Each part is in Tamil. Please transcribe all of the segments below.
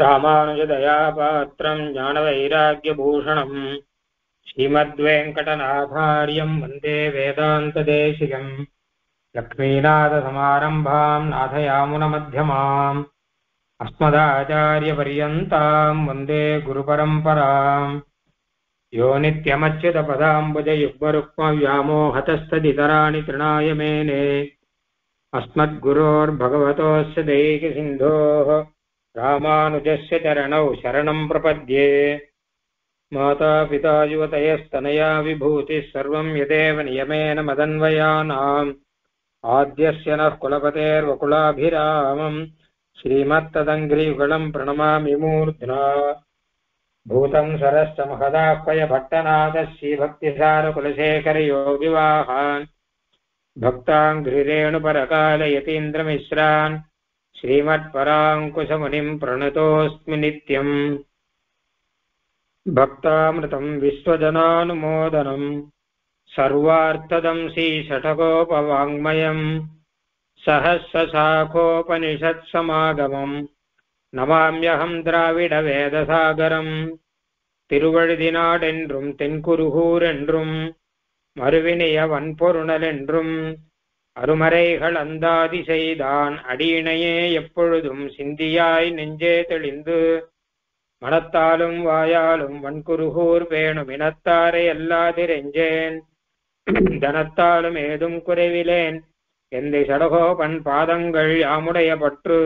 रामानुजदयापात्रम् वंदे श्रीमद्वेङ्कटनाथार्यम् लक्ष्मीनाथ वेदान्तदेशिकम् नाथयामुन मध्यमा अस्मदाचार्यपर्यता वंदे गुरुपरम्पराम् यो नित्यमच्युतपदाम्बुजयुग्मरुक्मव्यामोहतस्तदितराणि तृणाय मेने दैक सिंधो रामानुजस्य चरणौ शरणम् प्रपद्ये। मातापिता, युवतयस्तनया विभूतिः सर्वम् यदेव नियमेन मदन्वयानाम्। आद्यस्य नः कुलपतेर्वकुलाभिरामम्। श्रीमत्तदङ्घ्रियुगलम् प्रणमामि मूर्ध्ना। भूतम् सरश्च महदाह्वय श्रीभक्तिसारकुलशेखरयोगिवाहान्। भक्ताङ्घ्रिरेणुपरकालयतीन्द्रमिश्रान्। श्रीमत्पराङ्कुशमुनिम् प्रणतोऽस्मि नित्यम् भक्तामृतम् विश्वजनानुमोदनम् सर्वार्थदम् श्रीषठकोपवाङ्मयम् सहस्रशाखोपनिषत्समागमम् நமாமியகம் திராவிட வேதசாகரம் திருவழுதினாடென்றும் தென்குருகூர் என்றும் மறுவினைய வன்பொருணல் என்றும் அருமறைகள் அந்தாதி செய்தான் அடியினையே எப்பொழுதும் சிந்தியாய் நெஞ்சே தெளிந்து. மனத்தாலும் வாயாலும் வன்குருகூர் வேணும். இனத்தாரை அல்லாதிரெஞ்சேன் தனத்தாலும் ஏதும் குறைவிலேன். எந்தை சடகோபன் பாதங்கள் யாமுடைய பற்று?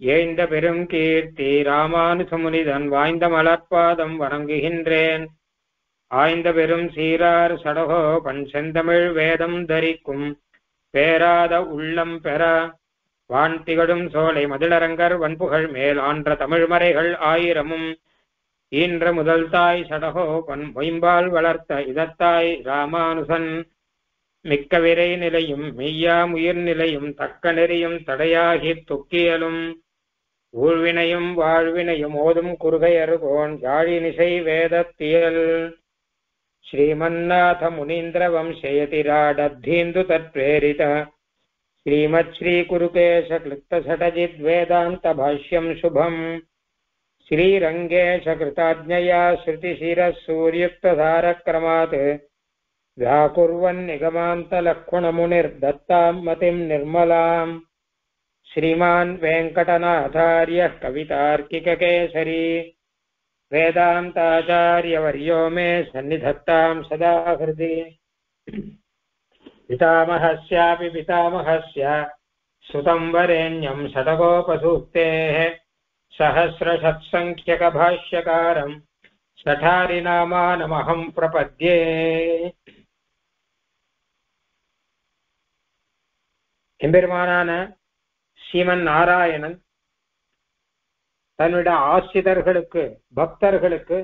ஏய்ந்த பெரும் கீர்த்தி ராமானுசமுனிதன் வாய்ந்த மலர்பாதம் வணங்குகின்றேன். ஆய்ந்த பெரும் சீரார் சடகோ பன் செந்தமிழ் வேதம் தரிக்கும். பேராத உள்ளம் பெற. வான் திகழும் சோலை மதிலரங்கர் வன்புகழ் மேல் ஆன்ற தமிழ்மறைகள் ஆயிரமும். ஈன்ற முதல் தாய் சடகோ பன் மொயம்பால் வளர்த்த இதத்தாய் ராமானுசன். மிக்க விரை நிலையும் மெய்யாம் உயிர் நிலையும் தக்க நெறியும் தடையாகி துக்கியலும். ஊழ்வினையும் வாழ்வினையும் ஓதும் குறுகையருகோன் யாழினிசை வேதத்தியல் श्रीमन्नाथमुनीन्द्रवंशयतिराडद्धीन्दु तत्प्रेरितः श्रीमच्छ्रीकुरुकेशक्लुप्तषटजिद्वेदान्तभाष्यम् शुभम्। श्रीरङ्गेशकृताज्ञया श्रुतिशिरः सूर्युक्तधारक्रमात् व्याकुर्वन्निगमान्तलक्ष्मणमुनिर्दत्ताम् मतिम् निर्मलाम्। श्रीमान् वेङ्कटनाथार्यः कवितार्किककेसरी। वेदान्ताचार्यवर्यो मे सन्निधत्ताम् सदा हृदि पितामहस्यापि पितामहस्य सुतम् वरेण्यम् शतकोपसूक्तेः सहस्रषत्सङ्ख्यकभाष्यकारम् சட்டாரிநாமானமகம் பிரபத்யே எம்பெருமானான ஸ்ரீமன் நாராயணன் தன்னுடைய ஆசிரியர்களுக்கு பக்தர்களுக்கு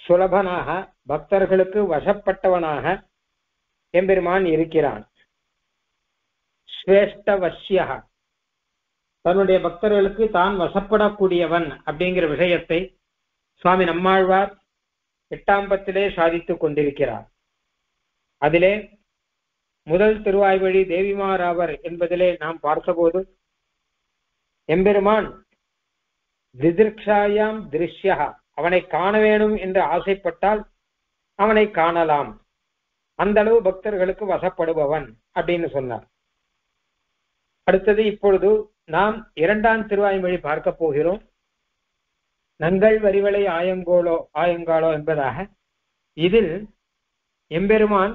சுலபனாக பக்தர்களுக்கு வசப்பட்டவனாக எம்பெருமான் இருக்கிறான். ஸ்ரேஷ்டவசியா தன்னுடைய பக்தர்களுக்கு தான் வசப்படக்கூடியவன் அப்படிங்கிற விஷயத்தை சுவாமி நம்மாழ்வார் எட்டாம் பத்திலே சாதித்துக் கொண்டிருக்கிறார். அதிலே முதல் திருவாய்வழி தேவிமாராவர் என்பதிலே நாம் பார்த்தபோது எம்பெருமான் திதிர்க்ஷாயாம் திருஷ்யா அவனை காண வேணும் என்று ஆசைப்பட்டால் அவனை காணலாம். அந்த அளவு பக்தர்களுக்கு வசப்படுபவன் அப்படின்னு சொன்னார். அடுத்தது இப்பொழுது நாம் இரண்டாம் திருவாய்மொழி பார்க்க போகிறோம். நங்கள் வரிவளை ஆயங்கோலோ ஆயங்காலோ என்பதாக. இதில் எம்பெருமான்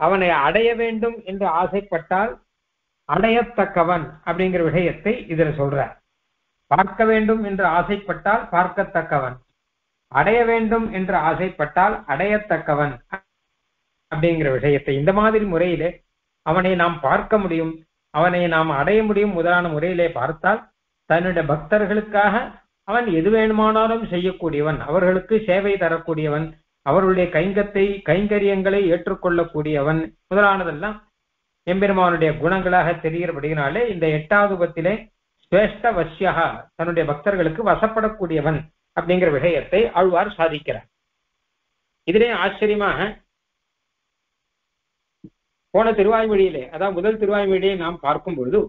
அவனை அடைய வேண்டும் என்று ஆசைப்பட்டால் அடையத்தக்கவன் அப்படிங்கிற விஷயத்தை இதில் சொல்றார். பார்க்க வேண்டும் என்று ஆசைப்பட்டால் பார்க்கத்தக்கவன். அடைய வேண்டும் என்று ஆசைப்பட்டால் அடையத்தக்கவன். அப்படிங்கிற விஷயத்தை இந்த மாதிரி முறையிலே அவனை நாம் பார்க்க முடியும். அவனை நாம் அடைய முடியும் முதலான முறையிலே பார்த்தால் தன்னுடைய பக்தர்களுக்காக அவன் எது வேணுமானாலும் செய்யக்கூடியவன் அவர்களுக்கு சேவை தரக்கூடியவன் அவருடைய கைங்கத்தை கைங்கரியங்களை ஏற்றுக்கொள்ளக்கூடியவன் முதலானதெல்லாம் எம்பெருமானுடைய குணங்களாக தெரிகிறபடினாலே இந்த எட்டாவது பத்திலே சிரேஷ்ட வசியா தன்னுடைய பக்தர்களுக்கு வசப்படக்கூடியவன் அப்படிங்கிற விஷயத்தை ஆழ்வார் சாதிக்கிறார். இதிலே ஆச்சரியமாக போன திருவாய்மொழியிலே அதாவது முதல் திருவாய்மொழியை நாம் பார்க்கும் பொழுது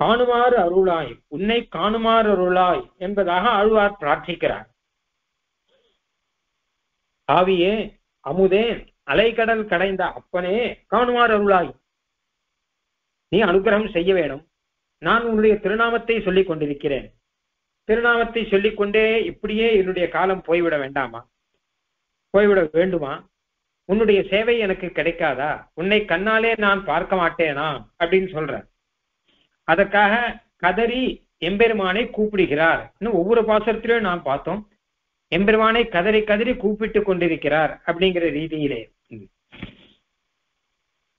காணுமாறு அருளாய் உன்னை காணுமாறு அருளாய் என்பதாக ஆழ்வார் பிரார்த்திக்கிறார். ஆவியே அமுதே அலைக்கடல் கடைந்த அப்பனே காணுமாறு அருளாய் நீ அனுகிரகம் செய்ய வேணும். நான் உன்னுடைய திருநாமத்தை சொல்லிக் கொண்டிருக்கிறேன். திருநாமத்தை சொல்லிக் கொண்டே இப்படியே என்னுடைய காலம் போய்விட வேண்டாமா? போய்விட வேண்டுமா? உன்னுடைய சேவை எனக்கு கிடைக்காதா? உன்னை கண்ணாலே நான் பார்க்க மாட்டேனா? அப்படின்னு சொல்ற அதற்காக கதறி எம்பெருமானை கூப்பிடுகிறார். இன்னும் ஒவ்வொரு பாசுரத்திலும் நாம் பார்த்தோம். எம்பெருமானை கதறி கதறி கூப்பிட்டு கொண்டிருக்கிறார் அப்படிங்கிற ரீதியிலே.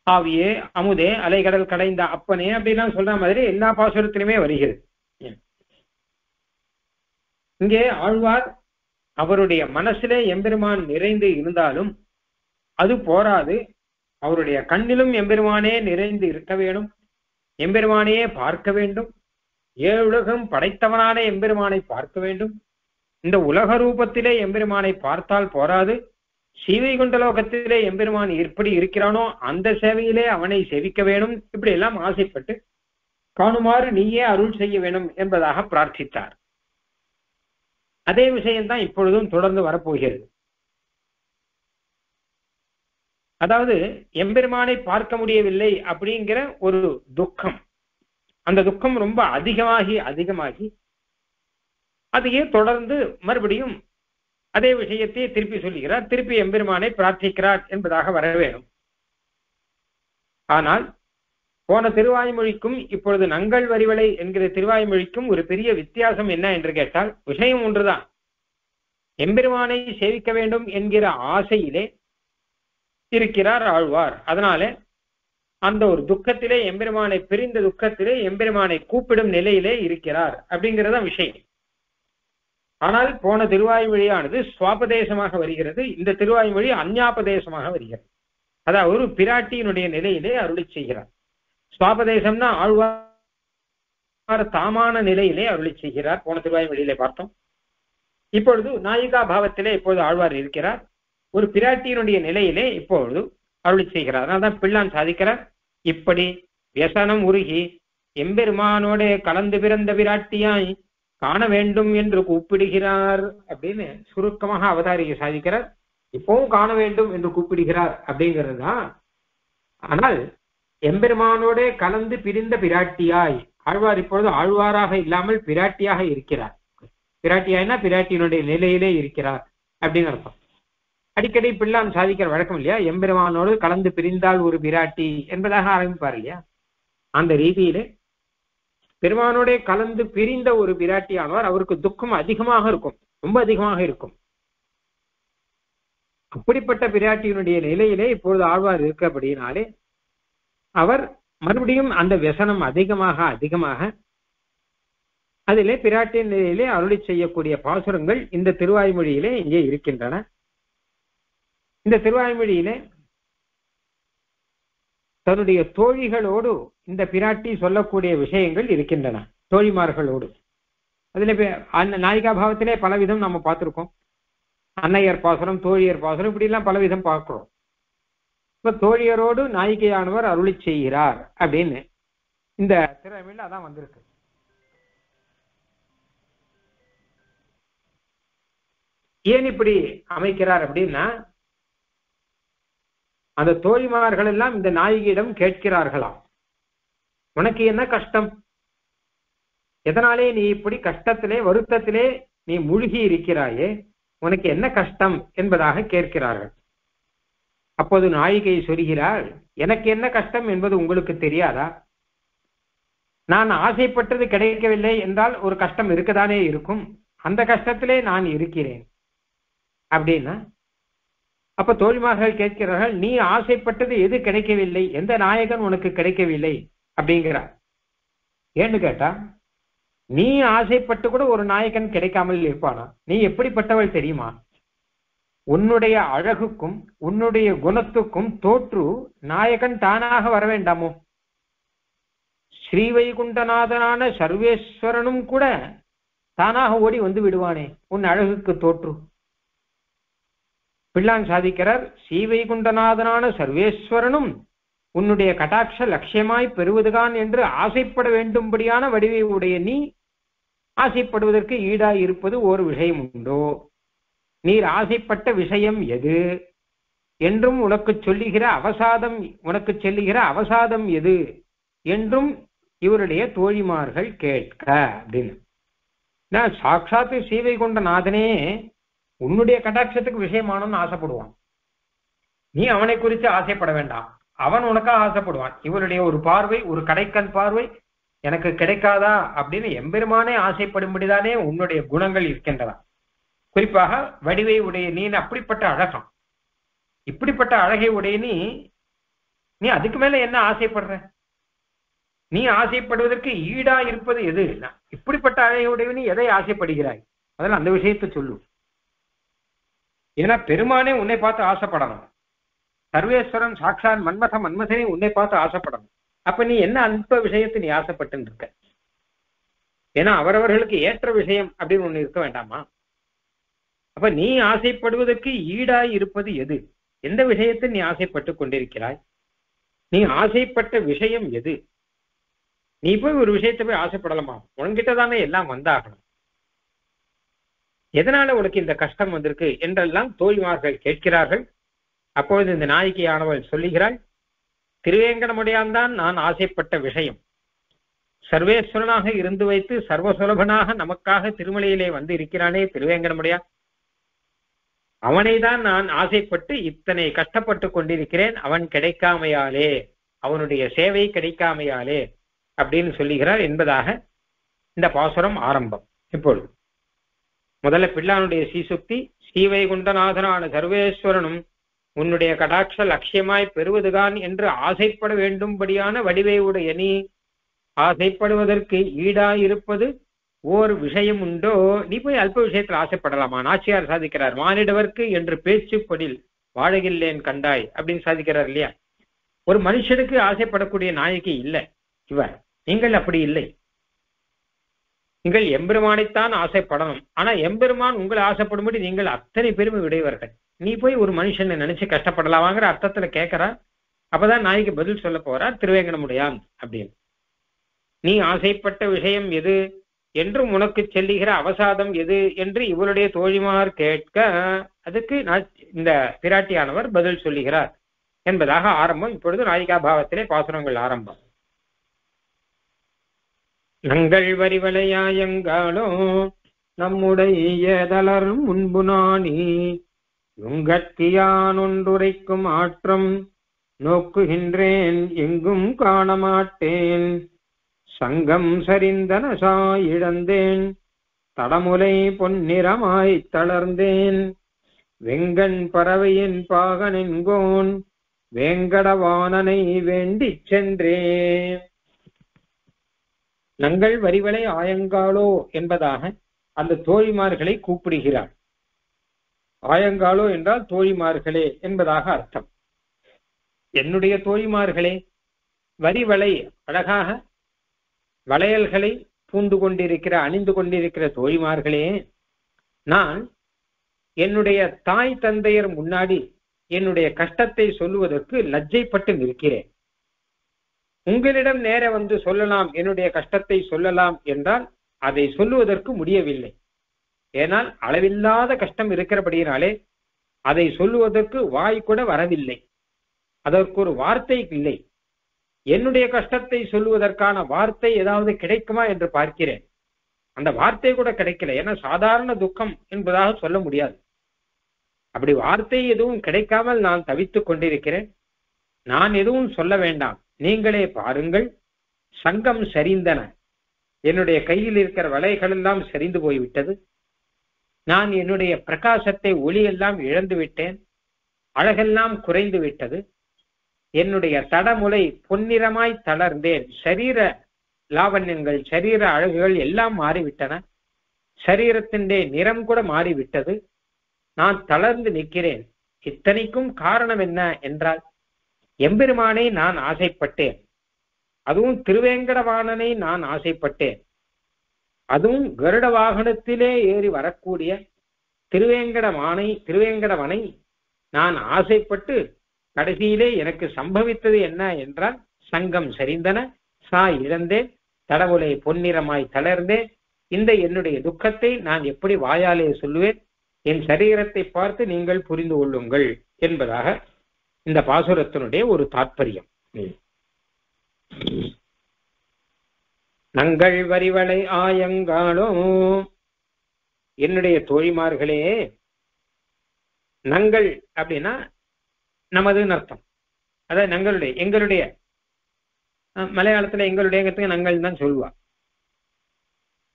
ஆவியே அமுதே அலைகடல் கடைந்த அப்பனே அப்படிலாம் சொல்ற மாதிரி எல்லா பாசுரத்திலுமே வருகிறது. இங்கே ஆழ்வார் அவருடைய மனசிலே எம்பெருமான் நிறைந்து இருந்தாலும் அது போராது. அவருடைய கண்ணிலும் எம்பெருமானே நிறைந்து இருக்க வேணும் எம்பெருமானையே பார்க்க வேண்டும். ஏழுலகம் படைத்தவனான எம்பெருமானை பார்க்க வேண்டும். இந்த உலக ரூபத்திலே எம்பெருமானை பார்த்தால் போராது. ஸ்ரீவைகுண்ட லோகத்திலே எம்பெருமான் எப்படி இருக்கிறானோ அந்த சேவையிலே அவனை செவிக்க வேணும். இப்படி எல்லாம் ஆசைப்பட்டு காணுமாறு நீயே அருள் செய்ய வேணும் என்பதாக பிரார்த்தித்தார். அதே விஷயம்தான் இப்பொழுதும் தொடர்ந்து வரப்போகிறது. அதாவது எம்பெருமானை பார்க்க முடியவில்லை அப்படிங்கிற ஒரு துக்கம். அந்த துக்கம் ரொம்ப அதிகமாகி அதிகமாகி அதையே தொடர்ந்து மறுபடியும் அதே விஷயத்தை திருப்பி சொல்லுகிறார் திருப்பி எம்பெருமானை பிரார்த்திக்கிறார் என்பதாக வர வேண்டும். ஆனால் போன திருவாய்மொழிக்கும் இப்பொழுது நங்கள் வரிவலை என்கிற திருவாய்மொழிக்கும் ஒரு பெரிய வித்தியாசம் என்ன என்று கேட்டால் விஷயம் ஒன்றுதான். எம்பெருமானை சேவிக்க வேண்டும் என்கிற ஆசையிலே இருக்கிறார் ஆழ்வார். அதனால அந்த ஒரு துக்கத்திலே எம்பெருமானை பிரிந்த துக்கத்திலே எம்பெருமானை கூப்பிடும் நிலையிலே இருக்கிறார் அப்படிங்கிறதான் விஷயம். ஆனால் போன திருவாய்மொழியானது சுவாபதேசமாக வருகிறது. இந்த திருவாய்மொழி அந்யாபதேசமாக வருகிறது. அதாவது ஒரு பிராட்டியினுடைய நிலையிலே அருளி செய்கிறார். சுவாபதேசம்னா ஆழ்வார் தாமான நிலையிலே அருளி செய்கிறார். போன திருவாய்மொழியிலே பார்த்தோம். இப்பொழுது நாயிகா பாவத்திலே இப்பொழுது ஆழ்வார் இருக்கிறார். ஒரு பிராட்டியினுடைய நிலையிலே இப்பொழுது அருளி செய்கிறார். அதனால்தான் பிள்ளான் சாதிக்கிறார். இப்படி வியசனம் உருகி எம்பெருமானோட கலந்து பிறந்த பிராட்டியாய் காண வேண்டும் என்று கூப்பிடுகிறார் அப்படின்னு சுருக்கமாக அவதாரிகை சாதிக்கிறார். இப்பவும் காண வேண்டும் என்று கூப்பிடுகிறார் அப்படிங்கிறது தான். ஆனால் எம்பெருமானோட கலந்து பிரிந்த பிராட்டியாய் ஆழ்வார் இப்பொழுது ஆழ்வாராக இல்லாமல் பிராட்டியாக இருக்கிறார். பிராட்டியாய்னா பிராட்டியினுடைய நிலையிலே இருக்கிறார் அப்படின்னு அர்த்தம். அடிக்கடி பிள்ளான் சாதிக்கிற வழக்கம் இல்லையா? எம்பெருமானோடு கலந்து பிரிந்தால் ஒரு பிராட்டி என்பதாக ஆரம்பிப்பார் இல்லையா? அந்த ரீதியிலே பெருமானோட கலந்து பிரிந்த ஒரு பிராட்டியானவர் அவருக்கு துக்கம் அதிகமாக இருக்கும் ரொம்ப அதிகமாக இருக்கும். அப்படிப்பட்ட பிராட்டியினுடைய நிலையிலே இப்பொழுது ஆழ்வார் இருக்கபடினாலே அவர் மறுபடியும் அந்த व्यசனம் அதிகமாக அதிகமாக அதிலே பிராட்டியின் நிலையிலே அருளி செய்யக்கூடிய பாசுரங்கள் இந்த திருவாய்மொழியிலே இங்கே இருக்கின்றன. இந்த திருவாய்மொழியிலே தன்னுடைய தோழிகளோடு இந்த பிராட்டி சொல்லக்கூடிய விஷயங்கள் இருக்கின்றன தோழிமார்களோடு. அதுல நாயிகா பாவத்திலே பலவிதம் நம்ம பார்த்திருக்கோம். அன்னையர் பாசுரம் தோழியர் பாசுரம் இப்படி எல்லாம் பலவிதம் பார்க்கிறோம். இப்ப தோழியரோடு நாயிகையானவர் அருளி செய்கிறார் அப்படின்னு இந்த திறமையில் அதான் வந்திருக்கு. ஏன் இப்படி அமைக்கிறார் அப்படின்னா அந்த தோழிமார்கள் எல்லாம் இந்த நாயகியிடம் கேட்கிறார்களாம். உனக்கு என்ன கஷ்டம்? எதனாலே நீ இப்படி கஷ்டத்திலே வருத்தத்திலே நீ மூழ்கி இருக்கிறாயே? உனக்கு என்ன கஷ்டம் என்பதாக கேட்கிறார்கள். அப்போது நாயிகை சொல்கிறாள் எனக்கு என்ன கஷ்டம் என்பது உங்களுக்கு தெரியாதா? நான் ஆசைப்பட்டது கிடைக்கவில்லை என்றால் ஒரு கஷ்டம் இருக்கதானே இருக்கும்? அந்த கஷ்டத்திலே நான் இருக்கிறேன். அப்படின்னா அப்ப தோழிமார்கள் கேட்கிறார்கள் நீ ஆசைப்பட்டது எது கிடைக்கவில்லை? எந்த நாயகன் உனக்கு கிடைக்கவில்லை? அப்படிங்கிறார். ஏன்னு கேட்டா நீ ஆசைப்பட்டு கூட ஒரு நாயகன் கிடைக்காமல் இருப்பானா? நீ எப்படிப்பட்டவள் தெரியுமா? உன்னுடைய அழகுக்கும் உன்னுடைய குணத்துக்கும் தோற்று நாயகன் தானாக வர வேண்டாமோ? ஸ்ரீவைகுண்டநாதனான சர்வேஸ்வரனும் கூட தானாக ஓடி வந்து விடுவானே உன் அழகுக்கு தோற்று. பிள்ளான் சாதிக்கிறார். ஸ்ரீவைகுண்டநாதனான சர்வேஸ்வரனும் உன்னுடைய கடாட்ச லட்சியமாய் பெறுவதுதான் என்று ஆசைப்பட வேண்டும்படியான வடிவை உடைய நீ ஆசைப்படுவதற்கு ஈடாய் இருப்பது ஒரு விஷயம் உண்டோ? நீர் ஆசைப்பட்ட விஷயம் எது? என்றும் உனக்கு சொல்லுகிற அவசாதம் உனக்கு சொல்லுகிற அவசாதம் எது? என்றும் இவருடைய தோழிமார்கள் கேட்க அப்படின்னு. நான் சாட்சாத்து சீவை கொண்ட நாதனே உன்னுடைய கட்டாட்சத்துக்கு விஷயமானன்னு ஆசைப்படுவான். நீ அவனை குறித்து ஆசைப்பட வேண்டாம். அவன் உனக்காக ஆசைப்படுவான். இவருடைய ஒரு பார்வை ஒரு கடைக்கண் பார்வை எனக்கு கிடைக்காதா அப்படின்னு எம்பெருமானே ஆசைப்படும்படிதானே உன்னுடைய குணங்கள் இருக்கின்றதா குறிப்பாக வடிவை உடைய நீ அப்படிப்பட்ட அழகம். இப்படிப்பட்ட அழகை உடைய நீ நீ அதுக்கு மேல என்ன ஆசைப்படுற? நீ ஆசைப்படுவதற்கு ஈடா இருப்பது எது? இப்படிப்பட்ட அழகை உடைய நீ எதை ஆசைப்படுகிறாய்? அதெல்லாம் அந்த விஷயத்தை சொல்லு. ஏன்னா பெருமானே உன்னை பார்த்து ஆசைப்படணும். சர்வேஸ்வரன் சாட்சான் மன்மத மன்மதனே உன்னை பார்த்து ஆசைப்படணும். அப்ப நீ என்ன அன்ப விஷயத்தை நீ ஆசைப்பட்டு இருக்க? ஏன்னா அவரவர்களுக்கு ஏற்ற விஷயம் அப்படின்னு ஒண்ணு இருக்க வேண்டாமா? அப்ப நீ ஆசைப்படுவதற்கு ஈடாய் இருப்பது எது? எந்த விஷயத்தை நீ ஆசைப்பட்டு கொண்டிருக்கிறாய்? நீ ஆசைப்பட்ட விஷயம் எது? நீ போய் ஒரு விஷயத்தை போய் ஆசைப்படலாமா? உன்கிட்ட தானே எல்லாம் வந்தாகணும். எதனால உனக்கு இந்த கஷ்டம் வந்திருக்கு என்றெல்லாம் தோழிமார்கள் கேட்கிறார்கள். அப்பொழுது இந்த நாயகியானவள் சொல்லுகிறாள் திருவேங்கடமுடையான்தான் நான் ஆசைப்பட்ட விஷயம். சர்வேஸ்வரனாக இருந்து வைத்து சர்வசுலபனாக நமக்காக திருமலையிலே வந்து இருக்கிறானே திருவேங்கடமுடையா. அவனை தான் நான் ஆசைப்பட்டு இத்தனை கஷ்டப்பட்டு கொண்டிருக்கிறேன் அவன் கிடைக்காமையாலே அவனுடைய சேவை கிடைக்காமையாலே அப்படின்னு சொல்லுகிறார் என்பதாக இந்த பாசுரம் ஆரம்பம். இப்பொழுது முதல்ல பிள்ளானுடைய சீசுக்தி ஸ்ரீவைகுண்டநாதனான சர்வேஸ்வரனும் உன்னுடைய கடாட்ச லட்சியமாய் பெறுவதுதான் என்று ஆசைப்பட வேண்டும்படியான வடிவை உடைய நீ ஆசைப்படுவதற்கு ஈடாயிருப்பது ஓர் விஷயம் உண்டோ? நீ போய் அல்ப விஷயத்தில் ஆசைப்படலாமா? நாச்சியார் சாதிக்கிறார் மானிடவர்க்கு என்று பேச்சுப்படில் வாழகில்லேன் கண்டாய் அப்படின்னு சாதிக்கிறார் இல்லையா? ஒரு மனுஷனுக்கு ஆசைப்படக்கூடிய நாயகி இல்லை. இவர் நீங்கள் அப்படி இல்லை. நீங்கள் எம்பெருமானைத்தான் ஆசைப்படணும். ஆனா எம்பெருமான் உங்களை ஆசைப்படும்படி நீங்கள் அத்தனை பெருமை உடையவர்கள் நீ போய் ஒரு மனுஷனை நினைச்சு கஷ்டப்படலாமாங்கிற அர்த்தத்துல கேட்கிறா அப்பதான் நாய்க்கு பதில் சொல்ல போறா திருவேங்கடமுடையான் அப்படின்னு. நீ ஆசைப்பட்ட விஷயம் எது? என்றும் உனக்கு செல்லுகிற அவசாதம் எது? என்று இவருடைய தோழிமார் கேட்க அதுக்கு இந்த பிராட்டியானவர் பதில் சொல்லுகிறார் என்பதாக ஆரம்பம். இப்பொழுது நாயிகா பாவத்திலே பாசுரங்கள் ஆரம்பம். நங்கள் வரிவலையாயங்காலோ நம்முடைய தளரும் முன்பு நாணி. உங்கட்கியான் ஒன்றுரைக்கும் ஆற்றம் நோக்குகின்றேன் எங்கும் காணமாட்டேன். சங்கம் சரிந்தன சாயிழந்தேன் தடமுலை பொன்னிறமாய் தளர்ந்தேன். வெங்கண் பறவையின் பாகனென்கோன் வேங்கடவானனை வேண்டிச் சென்றேன். நங்கள் வரிவலை ஆயங்காலோ என்பதாக அந்த தோழிமார்களை கூப்பிடுகிறார் ஆயங்காலோ என்றால் தோழிமார்களே என்பதாக அர்த்தம். என்னுடைய தோழிமார்களே வரிவலை அழகாக வளையல்களை பூண்டு கொண்டிருக்கிற அணிந்து கொண்டிருக்கிற தோழிமார்களே நான் என்னுடைய தாய் தந்தையர் முன்னாடி என்னுடைய கஷ்டத்தை சொல்லுவதற்கு லஜ்ஜைப்பட்டு நிற்கிறேன். உங்களிடம் நேர வந்து சொல்லலாம் என்னுடைய கஷ்டத்தை சொல்லலாம் என்றால் அதை சொல்லுவதற்கு முடியவில்லை. ஏனால் அளவில்லாத கஷ்டம் இருக்கிறபடியினாலே அதை சொல்லுவதற்கு வாய் கூட வரவில்லை. அதற்கு ஒரு வார்த்தை இல்லை. என்னுடைய கஷ்டத்தை சொல்லுவதற்கான வார்த்தை ஏதாவது கிடைக்குமா என்று பார்க்கிறேன். அந்த வார்த்தை கூட கிடைக்கல. ஏன்னா சாதாரண துக்கம் என்பதாக சொல்ல முடியாது. அப்படி வார்த்தை எதுவும் கிடைக்காமல் நான் தவித்துக் கொண்டிருக்கிறேன். நான் எதுவும் சொல்ல வேண்டாம். நீங்களே பாருங்கள். சங்கம் சரிந்தன. என்னுடைய கையில் இருக்கிற வலைகள் எல்லாம் சரிந்து போய்விட்டது. நான் என்னுடைய பிரகாசத்தை ஒளியெல்லாம் இழந்து விட்டேன். அழகெல்லாம் குறைந்து விட்டது. என்னுடைய தடமுலை பொன்னிறமாய் தளர்ந்தேன். சரீர லாவண்யங்கள் சரீர அழகுகள் எல்லாம் மாறிவிட்டன. சரீரத்திൻ്റെ நிறம் கூட மாறிவிட்டது. நான் தளர்ந்து நிற்கிறேன். இத்தனைக்கும் காரணம் என்ன என்றால் எம்பெருமானை நான் ஆசைப்பட்டேன். அதுவும் திருவேங்கடவாணனை நான் ஆசைப்பட்டேன். அதுவும் கருட வாகனத்திலே ஏறி வரக்கூடிய திருவேங்கடமானை திருவேங்கடவனை நான் ஆசைப்பட்டு கடைசியிலே எனக்கு சம்பவித்தது என்ன என்றால் சங்கம் சரிந்தன சா இழந்தேன் தடவுலை பொன்னிறமாய் தளர்ந்தேன். இந்த என்னுடைய துக்கத்தை நான் எப்படி வாயாலே சொல்லுவேன்? என் சரீரத்தை பார்த்து நீங்கள் புரிந்து கொள்ளுங்கள் என்பதாக இந்த பாசுரத்தினுடைய ஒரு தாற்பயம். நங்கள் வரிவளை ஆயங்காலோ என்னுடைய தோழிமார்களே நங்கள் அப்படின்னா நமதுன்னு அர்த்தம் அதாவது நங்களுடைய எங்களுடைய மலையாளத்துல எங்களுடைய நங்கள் தான் சொல்லுவா.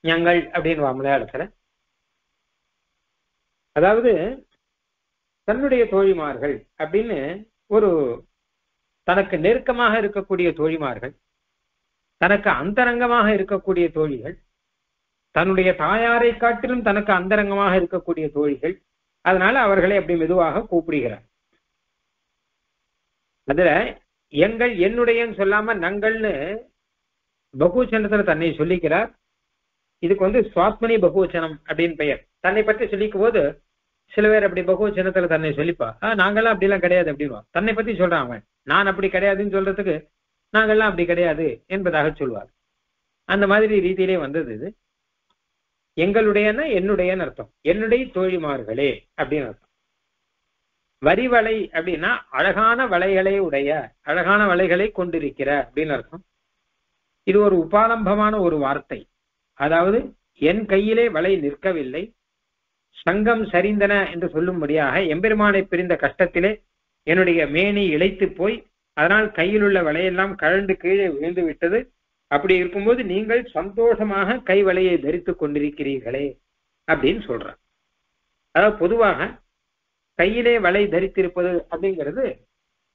ஞங்கள் அப்படின்வா மலையாளத்துல. அதாவது தன்னுடைய தோழிமார்கள் அப்படின்னு ஒரு தனக்கு நெருக்கமாக இருக்கக்கூடிய தோழிமார்கள் தனக்கு அந்தரங்கமாக இருக்கக்கூடிய தோழிகள் தன்னுடைய தாயாரை காட்டிலும் தனக்கு அந்தரங்கமாக இருக்கக்கூடிய தோழிகள் அதனால அவர்களை அப்படி மெதுவாக கூப்பிடுகிறார். அதுல எங்கள் என்னுடையன்னு சொல்லாம நங்கள்னு பகுவச்சனத்துல தன்னை சொல்லிக்கிறார். இதுக்கு வந்து சுவாத்மனி பகுவச்சனம் அப்படின்னு பெயர். தன்னை பற்றி சொல்லிக்கும் போது சில பேர் அப்படி பகுவச்சனத்துல தன்னை சொல்லிப்பா. நாங்கெல்லாம் அப்படி எல்லாம் கிடையாது அப்படின்வா தன்னை பத்தி சொல்றான் அவன். நான் அப்படி கிடையாதுன்னு சொல்றதுக்கு நாங்கெல்லாம் அப்படி கிடையாது என்பதாக சொல்வார். அந்த மாதிரி ரீதியிலே வந்தது இது. எங்களுடையன என்னுடையன்னு அர்த்தம். என்னுடைய தோழிமார்களே அப்படின்னு அர்த்தம். வரிவளை அப்படின்னா அழகான வலைகளை உடைய அழகான வலைகளை கொண்டிருக்கிற அப்படின்னு அர்த்தம். இது ஒரு உபாலம்பமான ஒரு வார்த்தை. அதாவது என் கையிலே வலை நிற்கவில்லை சங்கம் சரிந்தன என்று சொல்லும்படியாக எம்பெருமானை பிரிந்த கஷ்டத்திலே என்னுடைய மேனி இழைத்து போய் அதனால் கையில் உள்ள வலையெல்லாம் கழண்டு கீழே விழுந்து விட்டது. அப்படி இருக்கும்போது நீங்கள் சந்தோஷமாக கை வலையை தரித்துக் கொண்டிருக்கிறீர்களே அப்படின்னு சொல்றார் அதாவது பொதுவாக கையிலே வலை தரித்திருப்பது அப்படிங்கிறது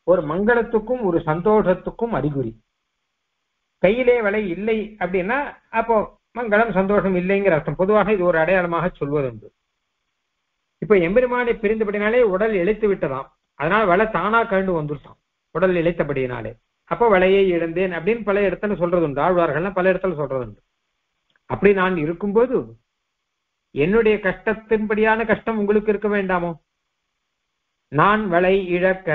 ஒரு மங்களத்துக்கும் ஒரு சந்தோஷத்துக்கும் அறிகுறி. கையிலே வலை இல்லை அப்படின்னா அப்போ மங்களம் சந்தோஷம் இல்லைங்கிற அர்த்தம். பொதுவாக இது ஒரு அடையாளமாக சொல்வதுண்டு. இப்ப எம்பெருமானை பிரிந்தபடினாலே உடல் இழைத்து விட்டதாம். அதனால வலை தானா கண்டு வந்துருச்சான் உடல் இழைத்தபடியினாலே. அப்ப வலையை இழந்தேன் அப்படின்னு பல இடத்துல சொல்றதுண்டு. ஆழ்வார்கள்லாம் பல இடத்துல சொல்றதுண்டு. அப்படி நான் இருக்கும்போது என்னுடைய கஷ்டத்தின்படியான கஷ்டம் உங்களுக்கு இருக்க வேண்டாமோ? நான் வலை இழக்க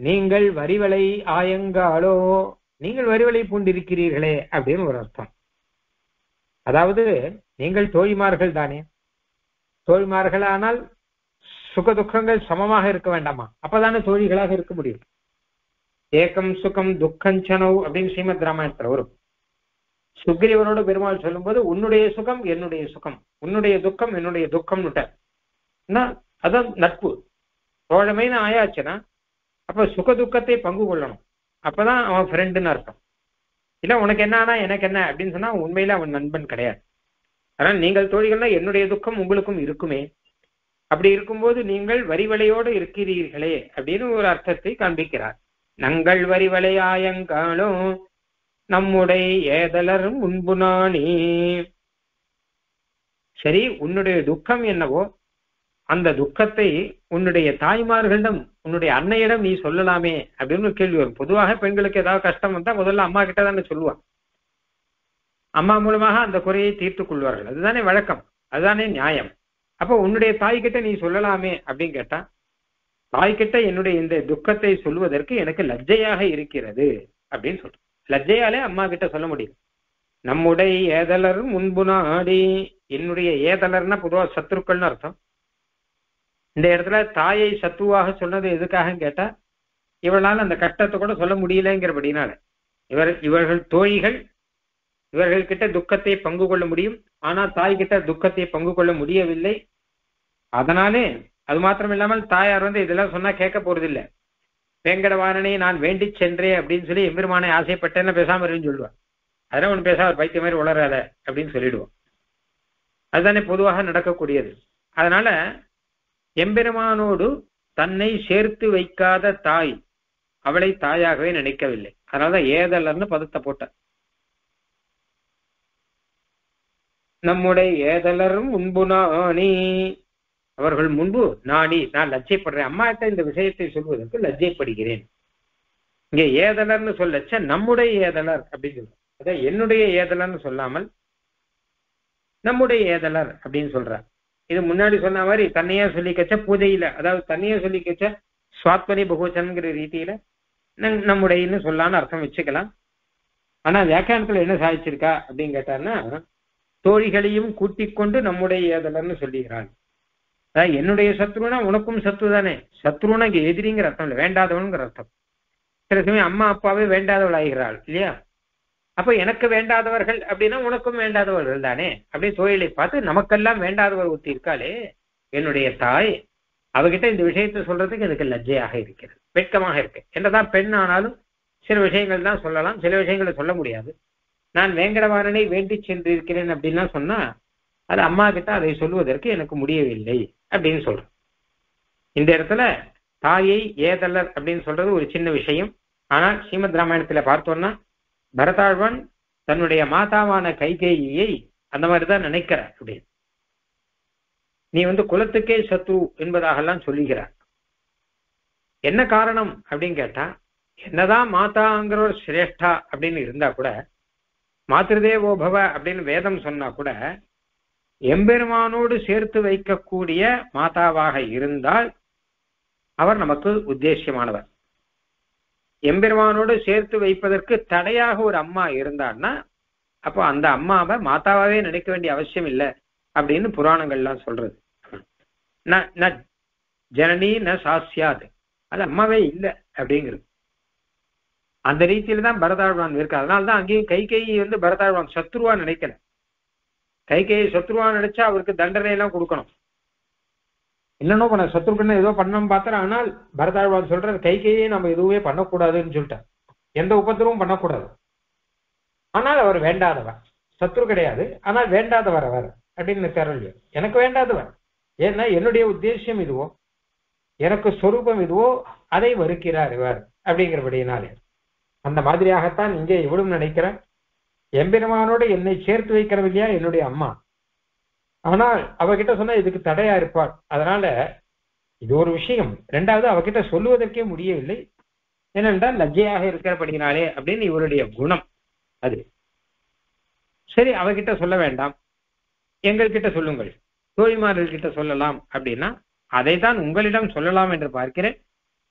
நீங்கள் வரிவலை ஆயங்காலோ நீங்கள் வரிவலை பூண்டிருக்கிறீர்களே அப்படின்னு ஒரு அர்த்தம். அதாவது நீங்கள் தோழிமார்கள் தானே? தோழிமார்களானால் சுக துக்கங்கள் சமமாக இருக்க வேண்டாமா? அப்பதானே தோழிகளாக இருக்க முடியும். ஏக்கம் சுகம் துக்கஞ்சனவ் அப்படின்னு ஸ்ரீமத் ராமாயணத்துல வரும். சுக்ரீவனோட பெருமாள் சொல்லும்போது உன்னுடைய சுகம் என்னுடைய சுகம். உன்னுடைய துக்கம் என்னுடைய துக்கம்னுட்ட. அதான் நட்பு. தோழமைன்னு ஆயாச்சுன்னா அப்ப சுக துக்கத்தை பங்கு கொள்ளணும். அப்பதான் அவன் ஃப்ரெண்டுன்னு அர்த்தம். இல்ல உனக்கு என்ன ஆனா எனக்கு என்ன அப்படின்னு சொன்னா உண்மையில அவன் நண்பன் கிடையாது. ஆனால் நீங்கள் தோழிகள்னா என்னுடைய துக்கம் உங்களுக்கும் இருக்குமே. அப்படி இருக்கும்போது நீங்கள் வரிவலையோடு இருக்கிறீர்களே அப்படின்னு ஒரு அர்த்தத்தை காண்பிக்கிறார். நங்கள் வரிவலையாயங்காலும் நம்முடைய ஏதலர் முன்பு நானே. சரி உன்னுடைய துக்கம் என்னவோ அந்த துக்கத்தை உன்னுடைய தாய்மார்களிடம் உன்னுடைய அன்னையிடம் நீ சொல்லலாமே அப்படின்னு ஒரு கேள்வி வரும். பொதுவாக பெண்களுக்கு ஏதாவது கஷ்டம் வந்தா முதல்ல அம்மா கிட்ட தானே சொல்லுவான் அம்மா மூலமாக அந்த குறையை தீர்த்து கொள்வார்கள். அதுதானே வழக்கம். அதுதானே நியாயம். அப்போ உன்னுடைய தாய்கிட்ட நீ சொல்லலாமே அப்படின்னு கேட்டா தாய்கிட்ட என்னுடைய இந்த துக்கத்தை சொல்வதற்கு எனக்கு லஜ்ஜையாக இருக்கிறது அப்படின்னு சொல்றேன் லஜ்ஜையாலே அம்மா கிட்ட சொல்ல முடியும். நம்முடைய ஏதலர் முன்பு நாடி என்னுடைய ஏதலர்னா பொதுவா சத்துருக்கள்னு அர்த்தம். இந்த இடத்துல தாயை சத்துவாக சொன்னது எதுக்காக கேட்டா இவளால் அந்த கஷ்டத்தை கூட சொல்ல முடியலங்கிறபடினால. இவர் இவர்கள் தோழிகள் இவர்கள் கிட்ட துக்கத்தை பங்கு கொள்ள முடியும். ஆனா தாய் கிட்ட துக்கத்தை பங்கு கொள்ள முடியவில்லை. அதனாலே அது மாத்திரம் இல்லாமல் தாயார் வந்து இதெல்லாம் சொன்னா கேட்க போறதில்லை. வேங்கடவாரனை நான் வேண்டி சென்றேன் அப்படின்னு சொல்லி எம்பெருமானை ஆசைப்பட்டேன்னு பேசாம இருன்னு சொல்லுவான் அதெல்லாம் ஒன்று பேச அவர் பைத்திய மாதிரி உளராத அப்படின்னு சொல்லிடுவோம். அதுதானே பொதுவாக நடக்கக்கூடியது. அதனால எம்பெருமானோடு தன்னை சேர்த்து வைக்காத தாய் அவளை தாயாகவே நினைக்கவில்லை. அதனாலதான் ஏதலர்னு பதத்தை போட்டார். நம்முடைய ஏதலரும் முன்பு நாணி அவர்கள் முன்பு நாடி நான் லஜ்ஜைப்படுறேன் அம்மாட்ட இந்த விஷயத்தை சொல்வதற்கு லஜ்ஜைப்படுகிறேன் இங்க ஏதலர்னு சொல்லச்ச நம்முடைய ஏதலர் அப்படின்னு சொல்ற அதான் என்னுடைய ஏதலர்னு சொல்லாமல் நம்முடைய ஏதலர் அப்படின்னு சொல்றார் இது முன்னாடி சொன்ன மாதிரி தன்னையா சொல்லிக்கச்ச பூஜையில அதாவது தன்னையா சொல்லிக்கச்ச சுவாத்மனி பகுவச்சன்கிற ரீதியில நம்- நம்முடையன்னு சொல்லான்னு அர்த்தம் வச்சுக்கலாம். ஆனா வியாக்கியானத்துல என்ன சாதிச்சிருக்கா அப்படின்னு கேட்டான்னா தோழிகளையும் கூட்டிக் கொண்டு நம்முடைய ஏதலர்னு சொல்லுகிறாள். என்னுடைய சத்ருனா உனக்கும் சத்ரு தானே? சத்ருனா இங்க எதிரிங்கிற அர்த்தம் இல்லை வேண்டாதவனுங்கிற அர்த்தம். சில சமயம் அம்மா அப்பாவே வேண்டாதவள் ஆகிறாள் இல்லையா? அப்ப எனக்கு வேண்டாதவர்கள் அப்படின்னா உனக்கும் வேண்டாதவர்கள் தானே? அப்படியே தோழிலை பார்த்து நமக்கெல்லாம் வேண்டாதவர் ஒருத்தி இருக்காளே என்னுடைய தாய். அவகிட்ட இந்த விஷயத்தை சொல்றதுக்கு எனக்கு லஜ்ஜையாக இருக்கிறது வெட்கமாக இருக்கு. என்னதான் பெண் ஆனாலும் சில விஷயங்கள் தான் சொல்லலாம் சில விஷயங்களை சொல்ல முடியாது. நான் வேங்கடவாரனை வேண்டி சென்றிருக்கிறேன் அப்படின்னா சொன்னா அது அம்மா கிட்ட அதை சொல்லுவதற்கு எனக்கு முடியவில்லை அப்படின்னு சொல்றேன். இந்த இடத்துல தாயை ஏதல்லர் அப்படின்னு சொல்றது ஒரு சின்ன விஷயம். ஆனால் ஸ்ரீமத் ராமாயணத்துல பார்த்தோம்னா பரதாழ்வன் தன்னுடைய மாதாவான கைகேயியை அந்த மாதிரி தான் நினைக்கிறார் அப்படின்னு. நீ வந்து குலத்துக்கே சத்ரு என்பதாகலாம் சொல்லுகிறார். என்ன காரணம் அப்படின்னு கேட்டா என்னதான் மாதாங்கிற ஒரு சிரேஷ்டா அப்படின்னு இருந்தா கூட மாத்திருதே ஓபவ அப்படின்னு வேதம் சொன்னா கூட எம்பெருமானோடு சேர்த்து வைக்கக்கூடிய மாதாவாக இருந்தால் அவர் நமக்கு உத்தேசியமானவர். எம்பெருமானோடு சேர்த்து வைப்பதற்கு தடையாக ஒரு அம்மா இருந்தான்னா அப்போ அந்த அம்மாவை மாதாவாவே நினைக்க வேண்டிய அவசியம் இல்லை அப்படின்னு புராணங்கள்லாம் சொல்றது. ஜனனி ந சாஸ்யாது. அது அம்மாவே இல்லை அப்படிங்கிறது. அந்த ரீதியில தான் பரதாழ்வான் இருக்கு அதனால தான் அங்கேயும் கை வந்து பரதாழ்வான் சத்ருவா நினைக்கல. கை சத்ருவா நினைச்சா அவருக்கு தண்டனை எல்லாம் கொடுக்கணும். என்னன்னோ பண்ண சத்ருக்குன்னு ஏதோ பண்ணணும் பார்த்தா ஆனால் பரதாழ்வான் சொல்ற கைகையை நம்ம எதுவுமே பண்ணக்கூடாதுன்னு சொல்லிட்டார். எந்த உபத்திரமும் பண்ணக்கூடாது. ஆனால் அவர் வேண்டாதவர். சத்ரு கிடையாது. ஆனால் வேண்டாதவர் அவர் அப்படின்னு தெரியல எனக்கு வேண்டாதவர். ஏன்னா என்னுடைய உத்தேசியம் இதுவோ எனக்கு சொரூபம் இதுவோ அதை வருக்கிறார் இவர் அப்படிங்கிறபடியினாலே அந்த மாதிரியாகத்தான் இங்கே இவளும் நினைக்கிறேன். எம்பெருமானோடு என்னை சேர்த்து வைக்கிறது இல்லையா? என்னுடைய அம்மா. ஆனால் அவகிட்ட சொன்னா இதுக்கு தடையா இருப்பார் அதனால இது ஒரு விஷயம். ரெண்டாவது அவகிட்ட சொல்லுவதற்கே முடியவில்லை. ஏனென்றால் லஜ்ஜையாக இருக்கிறபடினாலே அப்படின்னு இவருடைய குணம் அது. சரி அவகிட்ட சொல்ல வேண்டாம். எங்கள்கிட்ட சொல்லுங்கள். தோழிமார்கள்கிட்ட சொல்லலாம் அப்படின்னா அதை தான் உங்களிடம் சொல்லலாம் என்று பார்க்கிறேன்.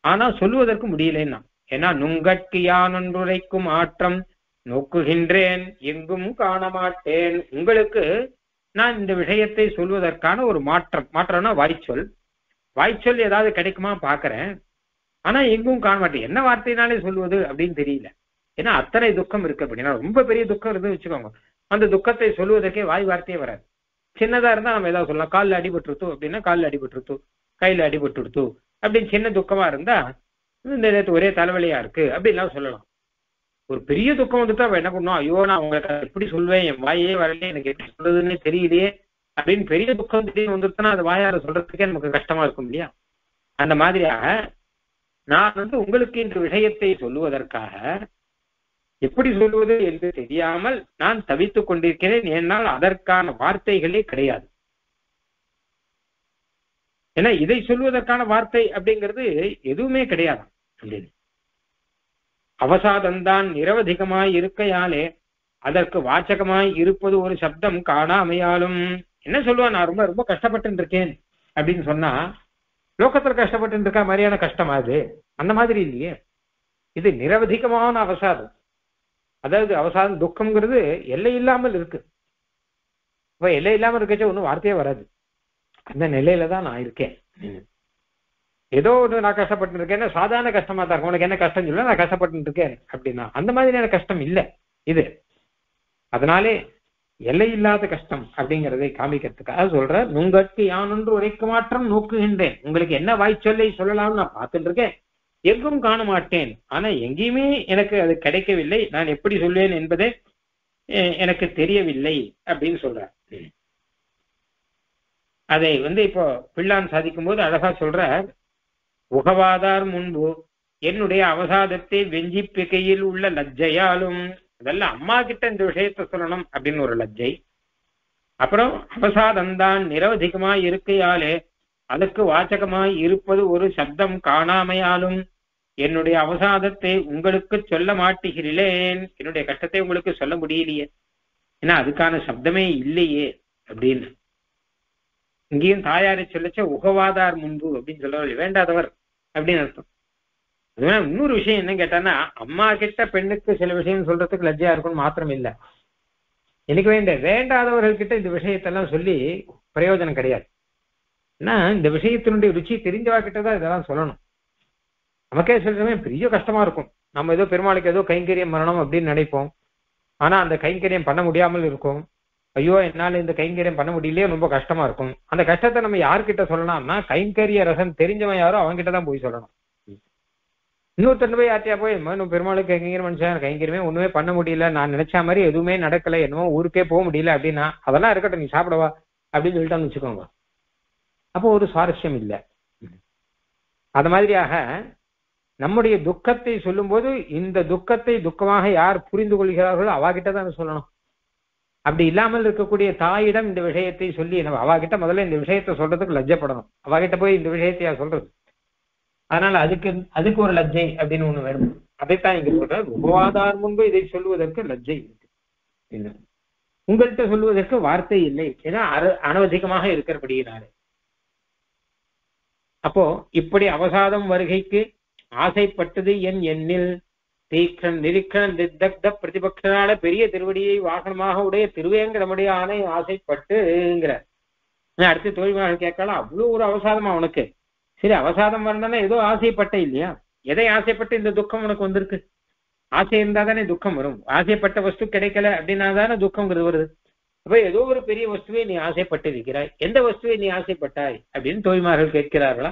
ஆனால் சொல்லுவதற்கு முடியலன்னா. ஏன்னா நுங்கட்கு யானொன்றுரைக்கும் ஆற்றம் நோக்குகின்றேன் எங்கும் காண மாட்டேன் உங்களுக்கு நான் இந்த விஷயத்தை சொல்வதற்கான ஒரு மாற்றம் மாற்றம்னா வாய்ச்சொல். வாய்ச்சொல் ஏதாவது கிடைக்குமா பாக்குறேன் ஆனா எங்கும் காண மாட்டேன் என்ன வார்த்தையினாலே சொல்வது அப்படின்னு தெரியல. ஏன்னா அத்தனை துக்கம் இருக்கு அப்படின்னா ரொம்ப பெரிய துக்கம் இருந்து வச்சுக்கோங்க. அந்த துக்கத்தை சொல்வதற்கே வாய் வார்த்தையே வராது. சின்னதா இருந்தா நம்ம ஏதாவது சொல்லலாம். காலில் அடிபட்டுருத்தோம் அப்படின்னா காலில் அடிபட்டுருத்தோம் கையில அடிபட்டுருத்தோம் அப்படின்னு சின்ன துக்கமா இருந்தா இந்த ஒரே தலைவலியா இருக்கு அப்படின்லாம் சொல்லலாம். ஒரு பெரிய துக்கம் வந்துட்டு அவன் என்ன பண்ணும்? ஐயோ நான் உங்களுக்கு எப்படி சொல்வேன்? என் வாயே வரலையே எனக்கு எப்படி சொல்றதுன்னு தெரியலையே அப்படின்னு பெரிய துக்கம் திடீர்னு வந்துருச்சுன்னா அது வாயார சொல்றதுக்கே நமக்கு கஷ்டமா இருக்கும் இல்லையா? அந்த மாதிரியாக நான் வந்து உங்களுக்கு இந்த விஷயத்தை சொல்லுவதற்காக எப்படி சொல்லுவது என்று தெரியாமல் நான் தவித்துக் கொண்டிருக்கிறேன். என்னால் அதற்கான வார்த்தைகளே கிடையாது. ஏன்னா இதை சொல்வதற்கான வார்த்தை அப்படிங்கிறது எதுவுமே கிடையாது. அப்படின்னு அவசாதம்தான் நிரவதிகமாய் இருக்கையாலே அதற்கு வாச்சகமாய் இருப்பது ஒரு சப்தம் காணாமையாலும். என்ன சொல்லுவான் நான் ரொம்ப ரொம்ப கஷ்டப்பட்டு இருக்கேன் அப்படின்னு சொன்னா லோகத்துல கஷ்டப்பட்டு இருக்கா மாதிரியான கஷ்டமா அது? அந்த மாதிரி இல்லையே. இது நிரவதிகமான அவசாதம். அதாவது அவசாதம் துக்கம்ங்கிறது எல்லை இல்லாமல் இருக்கு. இப்ப எல்லை இல்லாமல் இருக்கச்சே ஒன்றும் வார்த்தையே வராது. அந்த நிலையில தான் நான் இருக்கேன். ஏதோ ஒரு நான் கஷ்டப்பட்டு இருக்கேன் சாதாரண கஷ்டமா தான் இருக்கும். உனக்கு என்ன கஷ்டம் சொல்ல நான் கஷ்டப்பட்டு இருக்கேன் அப்படின்னா. அந்த மாதிரியான கஷ்டம் இல்லை. இது. அதனாலே எல்லை இல்லாத கஷ்டம் அப்படிங்கிறதை காமிக்கிறதுக்காக சொல்ற நுங்கட்கு ஒன்று உரைக்க மாற்றம் நோக்குகின்றேன். உங்களுக்கு என்ன வாய்ச்சொல்லை சொல்லலாம்னு நான் பார்த்துட்டு இருக்கேன் எங்கும் காண மாட்டேன். ஆனா எங்கேயுமே எனக்கு அது கிடைக்கவில்லை. நான் எப்படி சொல்வேன் என்பதே எனக்கு தெரியவில்லை அப்படின்னு சொல்ற அதை வந்து இப்போ பிள்ளான் சாதிக்கும் போது அழகா சொல்ற உகவாதார் முன்பு என்னுடைய அவசாதத்தை வெஞ்சி பிகையில் உள்ள லஜ்ஜையாலும் அதெல்லாம் அம்மா கிட்ட இந்த விஷயத்த சொல்லணும் அப்படின்னு ஒரு லஜ்ஜை. அப்புறம் அவசாதம்தான் நிரவதிகமாய் இருக்கையாலே அதற்கு வாச்சகமாய் இருப்பது ஒரு சப்தம் காணாமையாலும் என்னுடைய அவசாதத்தை உங்களுக்கு சொல்ல மாட்டுகிறேன். என்னுடைய கஷ்டத்தை உங்களுக்கு சொல்ல முடியலையே. ஏன்னா அதுக்கான சப்தமே இல்லையே அப்படின்னு. இங்கேயும் தாயாரை சொல்லச்ச உகவாதார் முன்பு அப்படின்னு சொல்ல வேண்டாதவர். அப்படின்னு அர்த்தம். அதுவே இன்னொரு விஷயம் என்ன கேட்டான்னா அம்மா கிட்ட பெண்ணுக்கு சில விஷயம் சொல்றதுக்கு லஜ்ஜையா இருக்கும்னு மாத்திரம் இல்லை. எனக்கு வேண்ட வேண்டாதவர்கள் கிட்ட இந்த விஷயத்தெல்லாம் சொல்லி பிரயோஜனம் கிடையாது. ஏன்னா இந்த விஷயத்தினுடைய ருச்சி தெரிஞ்சவா கிட்ட தான் இதெல்லாம் சொல்லணும். நமக்கே சில சமயம் பெரிய கஷ்டமா இருக்கும். நம்ம ஏதோ பெருமாளுக்கு ஏதோ கைங்கரியம் பண்ணணும் அப்படின்னு நினைப்போம். ஆனா அந்த கைங்கரியம் பண்ண முடியாமல் இருக்கும். ஐயோ என்னால இந்த கைங்கரியம் பண்ண முடியலையே ரொம்ப கஷ்டமா இருக்கும். அந்த கஷ்டத்தை நம்ம யார்கிட்ட சொல்லலாம்னா கைங்கரிய ரசம் தெரிஞ்சவன் யாரோ அவன்கிட்ட தான் போய் சொல்லணும். இன்னொருத்தன் போய் யார்ட்டியா போய் இன்னும் பெருமாளுக்கு கைங்கரியம் மனுஷன் கைங்கரியமே ஒண்ணுமே பண்ண முடியல. நான் நினைச்ச மாதிரி எதுவுமே நடக்கல. என்னமோ ஊருக்கே போக முடியல அப்படின்னா அதெல்லாம் இருக்கட்டும் நீ சாப்பிடவா? அப்படின்னு சொல்லிட்டான்னு வச்சுக்கோங்க. அப்போ ஒரு சுவாரஸ்யம் இல்லை. அது மாதிரியாக நம்முடைய துக்கத்தை சொல்லும்போது இந்த துக்கத்தை துக்கமாக யார் புரிந்து கொள்கிறார்களோ அவகிட்டதான் சொல்லணும். அப்படி இல்லாமல் இருக்கக்கூடிய தாயிடம் இந்த விஷயத்தை சொல்லி நம்ம அவாகிட்ட முதல்ல இந்த விஷயத்தை சொல்றதுக்கு லஜ்ஜப்படணும். அவாகிட்ட போய் இந்த விஷயத்தையா சொல்றது? அதனால அதுக்கு அதுக்கு ஒரு லஜ்ஜை அப்படின்னு ஒண்ணு வேணும். அதைத்தான் இங்க சொல்ற உபவாதார் முன்பு இதை சொல்லுவதற்கு லஜ்ஜை இருக்கு. உங்கள்கிட்ட சொல்லுவதற்கு வார்த்தை இல்லை. ஏன்னா அனவதிகமாக இருக்கிறபடியினாலே. அப்போ இப்படி அவசாதம் வருகைக்கு ஆசைப்பட்டது என் எண்ணில் தீக்ஷன் நிரீக்ஷன் தித்தக்த பிரதிபக்ஷனால பெரிய திருவடியை வாகனமாக உடைய திருவேங்கடமுடைய ஆணை ஆசைப்பட்டுங்கிற அடுத்து தோழிமார்கள் கேட்கலாம் அவ்வளவு ஒரு அவசாதமா உனக்கு? சரி அவசாதம் வரணும்னா ஏதோ ஆசைப்பட்ட இல்லையா? எதை ஆசைப்பட்டு இந்த துக்கம் உனக்கு வந்திருக்கு? ஆசை இருந்தா தானே துக்கம் வரும். ஆசைப்பட்ட வஸ்து கிடைக்கல அப்படின்னா தானே துக்கம்ங்கிறது வருது. அப்ப ஏதோ ஒரு பெரிய வஸ்துவை நீ ஆசைப்பட்டு இருக்கிறாய் எந்த வஸ்துவை நீ ஆசைப்பட்டாய் அப்படின்னு தோய்மார்கள் கேட்கிறார்களா?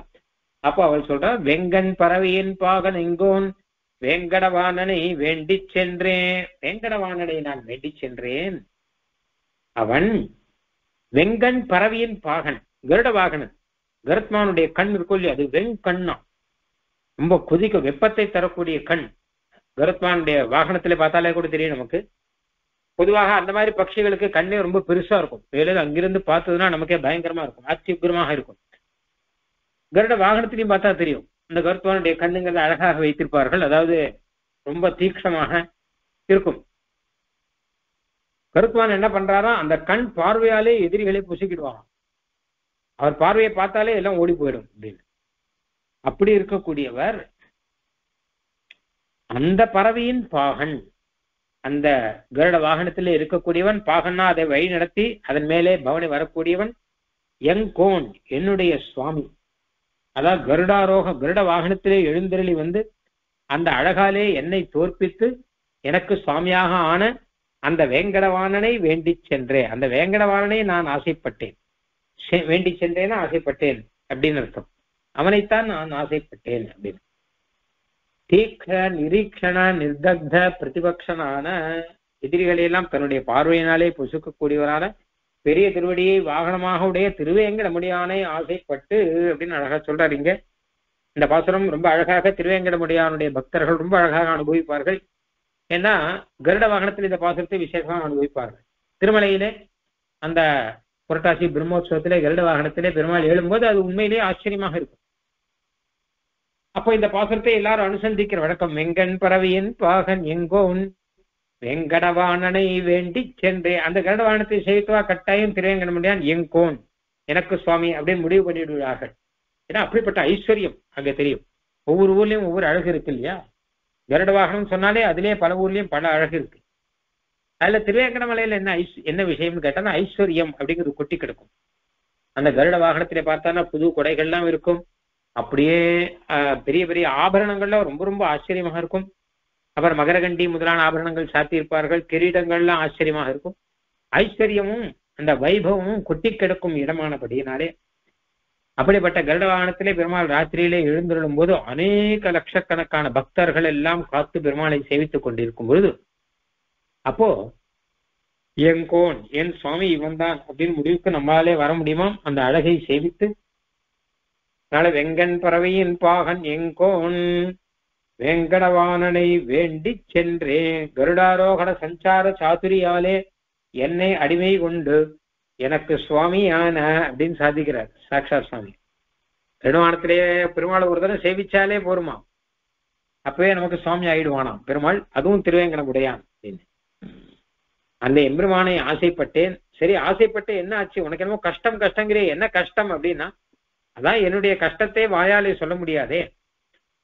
அப்போ அவள் சொல்றா வெங்கன் பறவையின் பாகன் எங்கோன் வேங்கடவாணனை வேண்டிச் சென்றேன். வேங்கடவாணனை நான் வேண்டிச் சென்றேன். அவன் வெங்கண் பறவையின் பாகன் கருட வாகனன். கருத்மானுடைய கண் இருக்கும் இல்லையா அது வெங்கண்ணா ரொம்ப கொதிக்க வெப்பத்தை தரக்கூடிய கண். கருத்மானுடைய வாகனத்துல பார்த்தாலே கூட தெரியும் நமக்கு. பொதுவாக அந்த மாதிரி பட்சிகளுக்கு கண்ணே ரொம்ப பெருசா இருக்கும். வேலை அங்கிருந்து பார்த்ததுன்னா நமக்கே பயங்கரமா இருக்கும் அத்தியுக்கிரமாக இருக்கும். கருட வாகனத்திலையும் பார்த்தா தெரியும். அந்த கருத்துவனுடைய கண்ணுங்களை அழகாக வைத்திருப்பார்கள். அதாவது ரொம்ப தீக்ஷமாக இருக்கும். கருத்துவான் என்ன பண்றாரா? அந்த கண் பார்வையாலே எதிரிகளை புசிக்கிடுவாங்க அவர் பார்வையை பார்த்தாலே எல்லாம் ஓடி போயிடும் அப்படின்னு. அப்படி இருக்கக்கூடியவர் அந்த பறவையின் பாகன். அந்த கருட வாகனத்தில் இருக்கக்கூடியவன் பாகன்னா அதை வழி நடத்தி அதன் மேலே பவனி வரக்கூடியவன் எங்கோன் என்னுடைய சுவாமி. அதாவது கருடாரோக கருட வாகனத்திலே எழுந்தருளி வந்து அந்த அழகாலே என்னை தோற்பித்து எனக்கு சுவாமியாக ஆன அந்த வேங்கடவாணனை வேண்டி சென்றேன். அந்த வேங்கடவாணனை நான் ஆசைப்பட்டேன். வேண்டி சென்றேன்னா ஆசைப்பட்டேன் அப்படின்னு அர்த்தம். அவனைத்தான் நான் ஆசைப்பட்டேன் அப்படின்னு. தீக்ஷ நிரீக்ஷண நிர்தக்த பிரதிபக்ஷனான எதிரிகளையெல்லாம் தன்னுடைய பார்வையினாலே புசுக்கக்கூடியவரான பெரிய திருவடியை வாகனமாக உடைய திருவேங்கடமுடியானை ஆசைப்பட்டு அப்படின்னு அழகா சொல்றாரு இங்க. இந்த பாசுரம் ரொம்ப அழகாக திருவேங்கடமுடியானுடைய பக்தர்கள் ரொம்ப அழகாக அனுபவிப்பார்கள். ஏன்னா கருட வாகனத்தில் இந்த பாசுரத்தை விசேஷமாக அனுபவிப்பார்கள். திருமலையிலே அந்த புரட்டாசி பிரம்மோற்சவத்திலே கருட வாகனத்திலே பெருமாள் எழும்போது அது உண்மையிலேயே ஆச்சரியமாக இருக்கும். அப்போ இந்த பாசுரத்தை எல்லாரும் அனுசந்திக்கிற வழக்கம் வெங்கன் பறவையின் பாகன் எங்கோன் வெங்கடவாணனை வேண்டி சென்று. அந்த கருடவாகனத்தை சேவித்துவா கட்டாயம் திருவேங்கட முடியான் எங்கோன் எனக்கு சுவாமி அப்படின்னு முடிவு பண்ணிவிடுவார்கள் ஏன்னா அப்படிப்பட்ட ஐஸ்வர்யம் அங்க தெரியும். ஒவ்வொரு ஊர்லயும் ஒவ்வொரு அழகு இருக்கு இல்லையா? கருட வாகனம் சொன்னாலே அதுலயே பல ஊர்லயும் பல அழகு இருக்கு. அதுல திருவேங்கடமலையில என்ன ஐஸ் என்ன விஷயம்னு கேட்டானா ஐஸ்வர்யம் அப்படிங்கிறது கொட்டி கிடக்கும். அந்த கருட வாகனத்திலே பார்த்தானா புது கொடைகள்லாம் இருக்கும். அப்படியே ஆஹ், பெரிய பெரிய ஆபரணங்கள்லாம் ரொம்ப ரொம்ப ஆச்சரியமாக இருக்கும். அப்புறம் மகரகண்டி முதலான ஆபரணங்கள் சாத்தியிருப்பார்கள். கிரீடங்கள்லாம் ஆச்சரியமாக இருக்கும். ஐஸ்வர்யமும் அந்த வைபவமும் கொட்டி கிடக்கும் இடமானபடியினாலே அப்படிப்பட்ட கருட வாகனத்திலே பெருமாள் ராத்திரியிலே எழுந்தருளும் போது அநேக லட்சக்கணக்கான பக்தர்கள் எல்லாம் காத்து பெருமாளை சேவித்துக் கொண்டிருக்கும் பொழுது அப்போ என் கோன் என் சுவாமி இவன் தான் அப்படின்னு முடிவுக்கு நம்மளாலே வர முடியுமா? அந்த அழகை சேவித்து அதனால வெங்கன் பறவையின் பாகன் எங்கோன் வேங்கடவாணனை வேண்டி சென்றேன் கருடாரோகண சஞ்சார சாதுரியாலே என்னை அடிமை கொண்டு எனக்கு சுவாமியான அப்படின்னு சாதிக்கிறார் சாக்ஷாத் சுவாமி. நெடுவானத்திலேயே பெருமாள் ஒரு தடவை சேவிச்சாலே போருமா? அப்பவே நமக்கு சுவாமி ஆயிடுவானாம். பெருமாள் அதுவும் திருவேங்கடமுடையான் அப்படின்னு. அந்த எம்பெருமானை ஆசைப்பட்டேன். சரி ஆசைப்பட்டு என்ன ஆச்சு? உனக்கு என்னமோ கஷ்டம் கஷ்டங்கிறே என்ன கஷ்டம் அப்படின்னா அதான் என்னுடைய கஷ்டத்தை வாயாலே சொல்ல முடியாதே.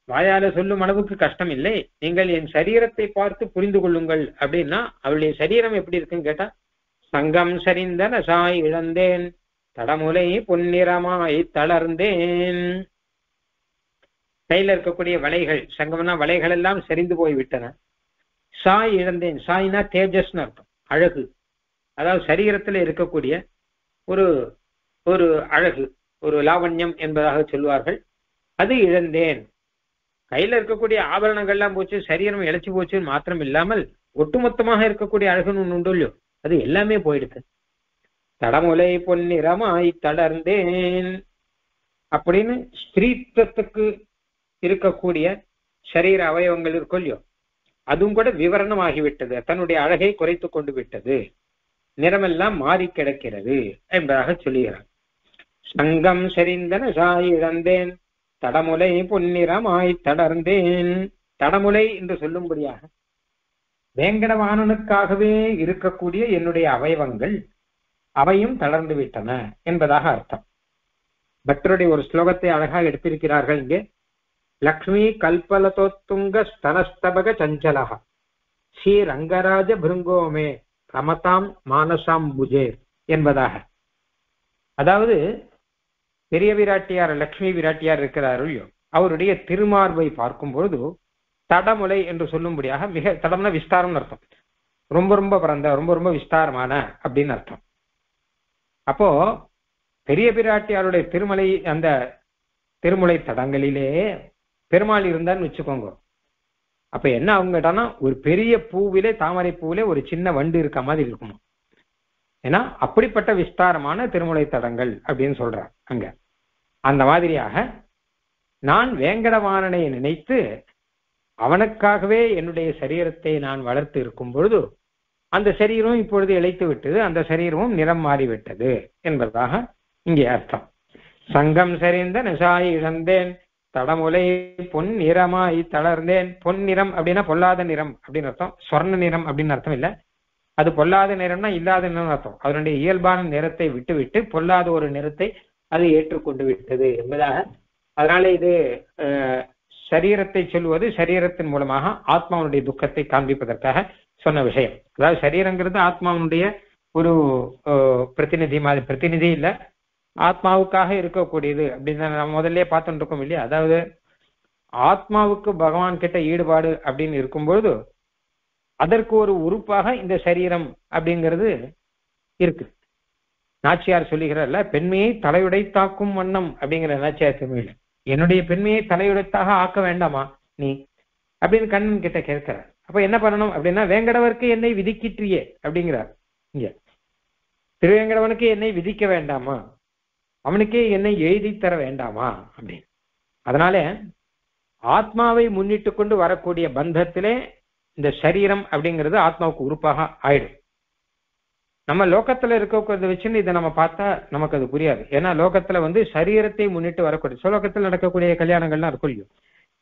வாயால சொல்லும் அளவுக்கு கஷ்டம் இல்லை. நீங்கள் என் சரீரத்தை பார்த்து புரிந்து கொள்ளுங்கள் அப்படின்னா அவளுடைய சரீரம் எப்படி இருக்குன்னு கேட்டா சங்கம் சரிந்தன சாய் இழந்தேன் தடமுலை பொன்னிறமாய் தளர்ந்தேன். கையில இருக்கக்கூடிய வலைகள் சங்கம்னா வலைகள் எல்லாம் சரிந்து போய் விட்டன சாய் இழந்தேன். சாய்னா தேஜஸ்னு அர்த்தம் அழகு. அதாவது சரீரத்துல இருக்கக்கூடிய ஒரு ஒரு அழகு ஒரு லாவண்யம் என்பதாக சொல்வார்கள். அது இழந்தேன். கையில இருக்கக்கூடிய ஆபரணங்கள்லாம் போச்சு சரீரம் இழைச்சு போச்சுன்னு மாத்திரம் இல்லாமல் ஒட்டுமொத்தமாக இருக்கக்கூடிய அழகுன்னு ஒண்ணு உண்டு இல்லையோ? அது எல்லாமே போயிடுது. தடமுலை பொன்னிறமாய் தளர்ந்தேன் அப்படின்னு ஸ்திரீத்துவத்துக்கு இருக்கக்கூடிய சரீர அவயவங்கள் இருக்கும் இல்லையோ? அதுவும் கூட விவரணம் ஆகிவிட்டது தன்னுடைய அழகை குறைத்து கொண்டு விட்டது. நிறமெல்லாம் மாறி கிடக்கிறது என்பதாக சொல்லுகிறார் சங்கம் சரிந்தன சாய் இழந்தேன். தடமுலை பொன்னிறமாய் தளர்ந்தேன் தடமுலை என்று சொல்லும்படியாக வேங்கடவாணனுக்காகவே இருக்கக்கூடிய என்னுடைய அவயவங்கள் அவையும் தளர்ந்து விட்டன என்பதாக அர்த்தம். பக்தருடைய ஒரு ஸ்லோகத்தை அழகாக எடுத்திருக்கிறார்கள் இங்கே. லக்ஷ்மி கல்பலதோத்துங்க ஸ்தனஸ்தபக சஞ்சலக ஸ்ரீ ரங்கராஜ பிருங்கோமே ரமதாம் மானசாம் புஜே என்பதாக. அதாவது பெரிய விராட்டியார் லக்ஷ்மி விராட்டியார் இருக்கிறார் இல்லையோ அவருடைய திருமார்பை பார்க்கும் பொழுது தடமுலை என்று சொல்லும்படியாக மிக தடம்னா விஸ்தாரம்னு அர்த்தம். ரொம்ப ரொம்ப பிறந்த ரொம்ப ரொம்ப விஸ்தாரமான அப்படின்னு அர்த்தம். அப்போ பெரிய பிராட்டியாருடைய திருமலை அந்த திருமுலை தடங்களிலே பெருமாள் இருந்தான்னு வச்சுக்கோங்க. அப்ப என்ன அவங்க ஒரு பெரிய பூவிலே தாமரை பூவிலே ஒரு சின்ன வண்டு இருக்க மாதிரி இருக்குமா? ஏன்னா அப்படிப்பட்ட விஸ்தாரமான திருமுலை தடங்கள் அப்படின்னு சொல்றார் அங்க. அந்த மாதிரியாக நான் வேங்கடவாணனை நினைத்து அவனுக்காகவே என்னுடைய சரீரத்தை நான் வளர்த்து இருக்கும் பொழுது அந்த சரீரம் இப்பொழுது இழைத்து விட்டது அந்த சரீரமும் நிறம் மாறிவிட்டது என்பதாக இங்கே அர்த்தம். சங்கம் சரிந்த நிசாய் இழந்தேன் தடமுலை பொன் நிறமாய் தளர்ந்தேன் பொன் நிறம் அப்படின்னா பொல்லாத நிறம் அப்படின்னு அர்த்தம் சொர்ண நிறம் அப்படின்னு அர்த்தம் இல்ல. அது பொல்லாத நேரம்னா இல்லாத நேரம் அர்த்தம். அதனுடைய இயல்பான நிறத்தை விட்டுவிட்டு பொல்லாத ஒரு நிறத்தை அது ஏற்றுக்கொண்டு விட்டது என்பதாக. அதனால இது சரீரத்தை சொல்வது சரீரத்தின் மூலமாக ஆத்மாவுடைய துக்கத்தை காண்பிப்பதற்காக சொன்ன விஷயம். அதாவது சரீரங்கிறது ஆத்மாவுடைய ஒரு பிரதிநிதி மாதிரி பிரதிநிதி இல்ல. ஆத்மாவுக்காக இருக்கக்கூடியது அப்படின்னு நம்ம முதல்ல பார்த்துட்டு இருக்கோம் இல்லையா? அதாவது ஆத்மாவுக்கு பகவான் கிட்ட ஈடுபாடு அப்படின்னு இருக்கும்பொழுது அதற்கு ஒரு உறுப்பாக இந்த சரீரம் அப்படிங்கிறது இருக்கு. நாச்சியார் சொல்லுகிறார்ல பெண்மையை தலையுடைத்தாக்கும் வண்ணம் அப்படிங்கிற நாச்சியார் தமிழ்ல என்னுடைய பெண்மையை தலையுடைத்தாக ஆக்க வேண்டாமா நீ? அப்படின்னு கண்ணன் கிட்ட கேட்கிறார். அப்ப என்ன பண்ணணும் அப்படின்னா வேங்கடவருக்கு என்னை விதிக்கிற்றியே அப்படிங்கிறார். இங்க திருவேங்கடவனுக்கு என்னை விதிக்க வேண்டாமா? அவனுக்கே என்னை எழுதி தர வேண்டாமா? அப்படின்னு. அதனால ஆத்மாவை முன்னிட்டு கொண்டு வரக்கூடிய பந்தத்திலே இந்த சரீரம் அப்படிங்கிறது ஆத்மாவுக்கு உறுப்பாக ஆயிடும். நம்ம லோகத்துல இருக்கிறத வச்சுன்னு இதை நம்ம பார்த்தா நமக்கு அது புரியாது. ஏன்னா லோகத்துல வந்து சரீரத்தை முன்னிட்டு வரக்கூடிய சுலோகத்தில் நடக்கக்கூடிய கல்யாணங்கள்லாம் இருக்கும் இல்லையோ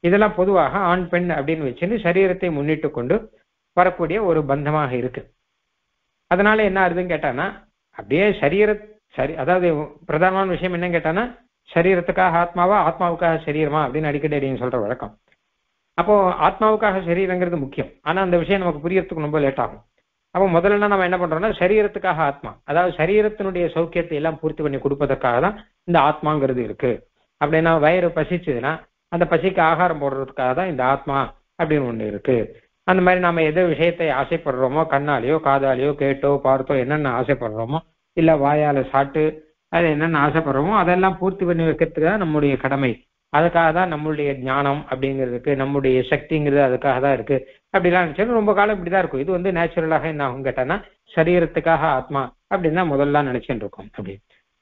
இதெல்லாம் பொதுவாக ஆண் பெண் அப்படின்னு வச்சுன்னு சரீரத்தை முன்னிட்டு கொண்டு வரக்கூடிய ஒரு பந்தமாக இருக்கு. அதனால என்ன ஆகுதுன்னு கேட்டானா அப்படியே சரீர சரி அதாவது பிரதானமான விஷயம் என்னன்னு கேட்டானா சரீரத்துக்காக ஆத்மாவா ஆத்மாவுக்காக சரீரமா அப்படின்னு அடிக்கடி அப்படின்னு சொல்ற வழக்கம். அப்போ ஆத்மாவுக்காக சரீரங்கிறது முக்கியம். ஆனா அந்த விஷயம் நமக்கு புரியறதுக்கு ரொம்ப லேட் ஆகும். அப்போ முதல்ல நம்ம என்ன பண்றோம்னா சரீரத்துக்காக ஆத்மா அதாவது சரீரத்தினுடைய சௌக்கியத்தை எல்லாம் பூர்த்தி பண்ணி கொடுப்பதற்காக தான் இந்த ஆத்மாங்கிறது இருக்கு. அப்படின்னா வயிறு பசிச்சுதுன்னா அந்த பசிக்கு ஆகாரம் போடுறதுக்காக தான் இந்த ஆத்மா அப்படின்னு ஒண்ணு இருக்கு. அந்த மாதிரி நம்ம எது விஷயத்தை ஆசைப்படுறோமோ கண்ணாலேயோ காதாலேயோ கேட்டோ பார்த்தோ என்னென்ன ஆசைப்படுறோமோ இல்ல வாயால சாட்டு அது என்னென்ன ஆசைப்படுறோமோ அதெல்லாம் பூர்த்தி பண்ணி வைக்கிறதுக்கு தான் நம்முடைய கடமை. அதுக்காக தான் நம்மளுடைய ஞானம் அப்படிங்கிறதுக்கு நம்முடைய சக்திங்கிறது அதுக்காக தான் இருக்கு. அப்படிலாம் நினைச்சு ரொம்ப காலம் இப்படிதான் இருக்கும். இது வந்து நேச்சுரலாக என்ன ஆகும் கேட்டானா சரீரத்துக்காக ஆத்மா அப்படின்னு தான் முதல்ல நினைச்சுட்டு இருக்கோம் அப்படி.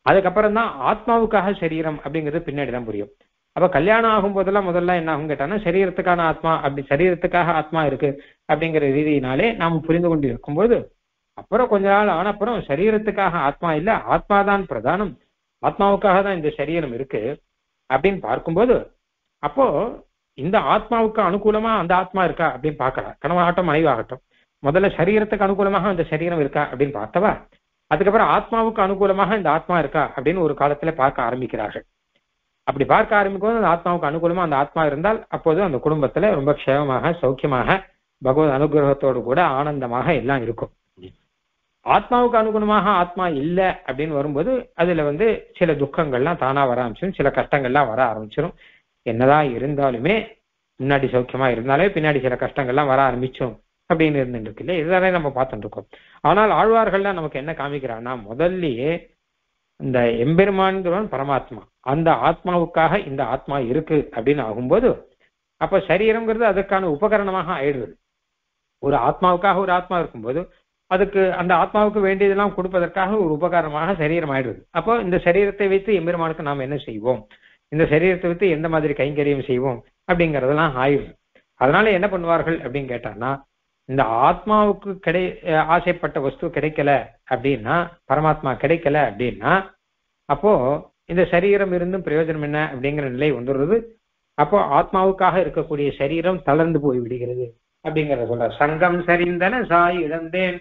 அதுக்கப்புறம் தான் ஆத்மாவுக்காக சரீரம் அப்படிங்கிறது பின்னாடி தான் புரியும். அப்ப கல்யாணம் ஆகும் போதெல்லாம் முதல்ல என்ன ஆகும் கேட்டானா சரீரத்துக்கான ஆத்மா அப்படி சரீரத்துக்காக ஆத்மா இருக்கு அப்படிங்கிற ரீதியினாலே நாம் புரிந்து கொண்டு இருக்கும்போது அப்புறம் கொஞ்ச நாள் ஆன அப்புறம் சரீரத்துக்காக ஆத்மா இல்ல ஆத்மா தான் பிரதானம். ஆத்மாவுக்காக தான் இந்த சரீரம் இருக்கு. அப்படின்னு பார்க்கும்போது அப்போ இந்த ஆத்மாவுக்கு அனுகூலமா அந்த ஆத்மா இருக்கா அப்படின்னு பார்க்கலாம் கனவாகட்டும் மனைவாகட்டும். முதல்ல சரீரத்துக்கு அனுகூலமாக அந்த சரீரம் இருக்கா அப்படின்னு பார்த்தவா அதுக்கப்புறம் ஆத்மாவுக்கு அனுகூலமாக இந்த ஆத்மா இருக்கா அப்படின்னு ஒரு காலத்துல பார்க்க ஆரம்பிக்கிறார்கள். அப்படி பார்க்க ஆரம்பிக்கும் போது அந்த ஆத்மாவுக்கு அனுகூலமா அந்த ஆத்மா இருந்தால் அப்போது அந்த குடும்பத்துல ரொம்ப க்ஷேமமாக சௌக்கியமாக பகவத் அனுகிரகத்தோடு கூட ஆனந்தமாக எல்லாம் இருக்கும். ஆத்மாவுக்கு அனுகுணமாக ஆத்மா இல்லை அப்படின்னு வரும்போது அதுல வந்து சில துக்கங்கள்லாம் தானா வர ஆரம்பிச்சிடும் சில கஷ்டங்கள்லாம் வர ஆரம்பிச்சிடும் என்னதான் இருந்தாலுமே முன்னாடி சௌக்கியமா இருந்தாலே பின்னாடி சில கஷ்டங்கள்லாம் வர ஆரம்பிச்சோம் அப்படின்னு இருந்துட்டு இருக்கு இல்லையா? இதுதானே நம்ம பார்த்துட்டு இருக்கோம். ஆனால் ஆழ்வார்கள்லாம் நமக்கு என்ன காமிக்கிறான்னா முதல்லயே இந்த எம்பெருமான்கிறவன் பரமாத்மா அந்த ஆத்மாவுக்காக இந்த ஆத்மா இருக்கு அப்படின்னு ஆகும்போது அப்ப சரீரம்ங்கிறது அதற்கான உபகரணமாக ஆயிடுது. ஒரு ஆத்மாவுக்காக ஒரு ஆத்மா இருக்கும்போது அதுக்கு அந்த ஆத்மாவுக்கு வேண்டியதெல்லாம் கொடுப்பதற்காக ஒரு உபகாரமாக சரீரம் ஆயிடுது. அப்போ இந்த சரீரத்தை வைத்து எம்பெருமானுக்கு நாம் என்ன செய்வோம்? இந்த சரீரத்தை வைத்து எந்த மாதிரி கைங்கரியம் செய்வோம்? அப்படிங்கறதெல்லாம் ஆயிடுது. அதனால என்ன பண்ணுவார்கள் அப்படின்னு கேட்டான்னா இந்த ஆத்மாவுக்கு கிடை ஆசைப்பட்ட வஸ்து கிடைக்கல அப்படின்னா பரமாத்மா கிடைக்கல அப்படின்னா அப்போ இந்த சரீரம் இருந்தும் பிரயோஜனம் என்ன அப்படிங்கிற நிலை வந்துடுறது அப்போ ஆத்மாவுக்காக இருக்கக்கூடிய சரீரம் தளர்ந்து போய் விடுகிறது அப்படிங்கிறத சொல்ற சங்கம் சரிந்தன சாய் இழந்தேன்.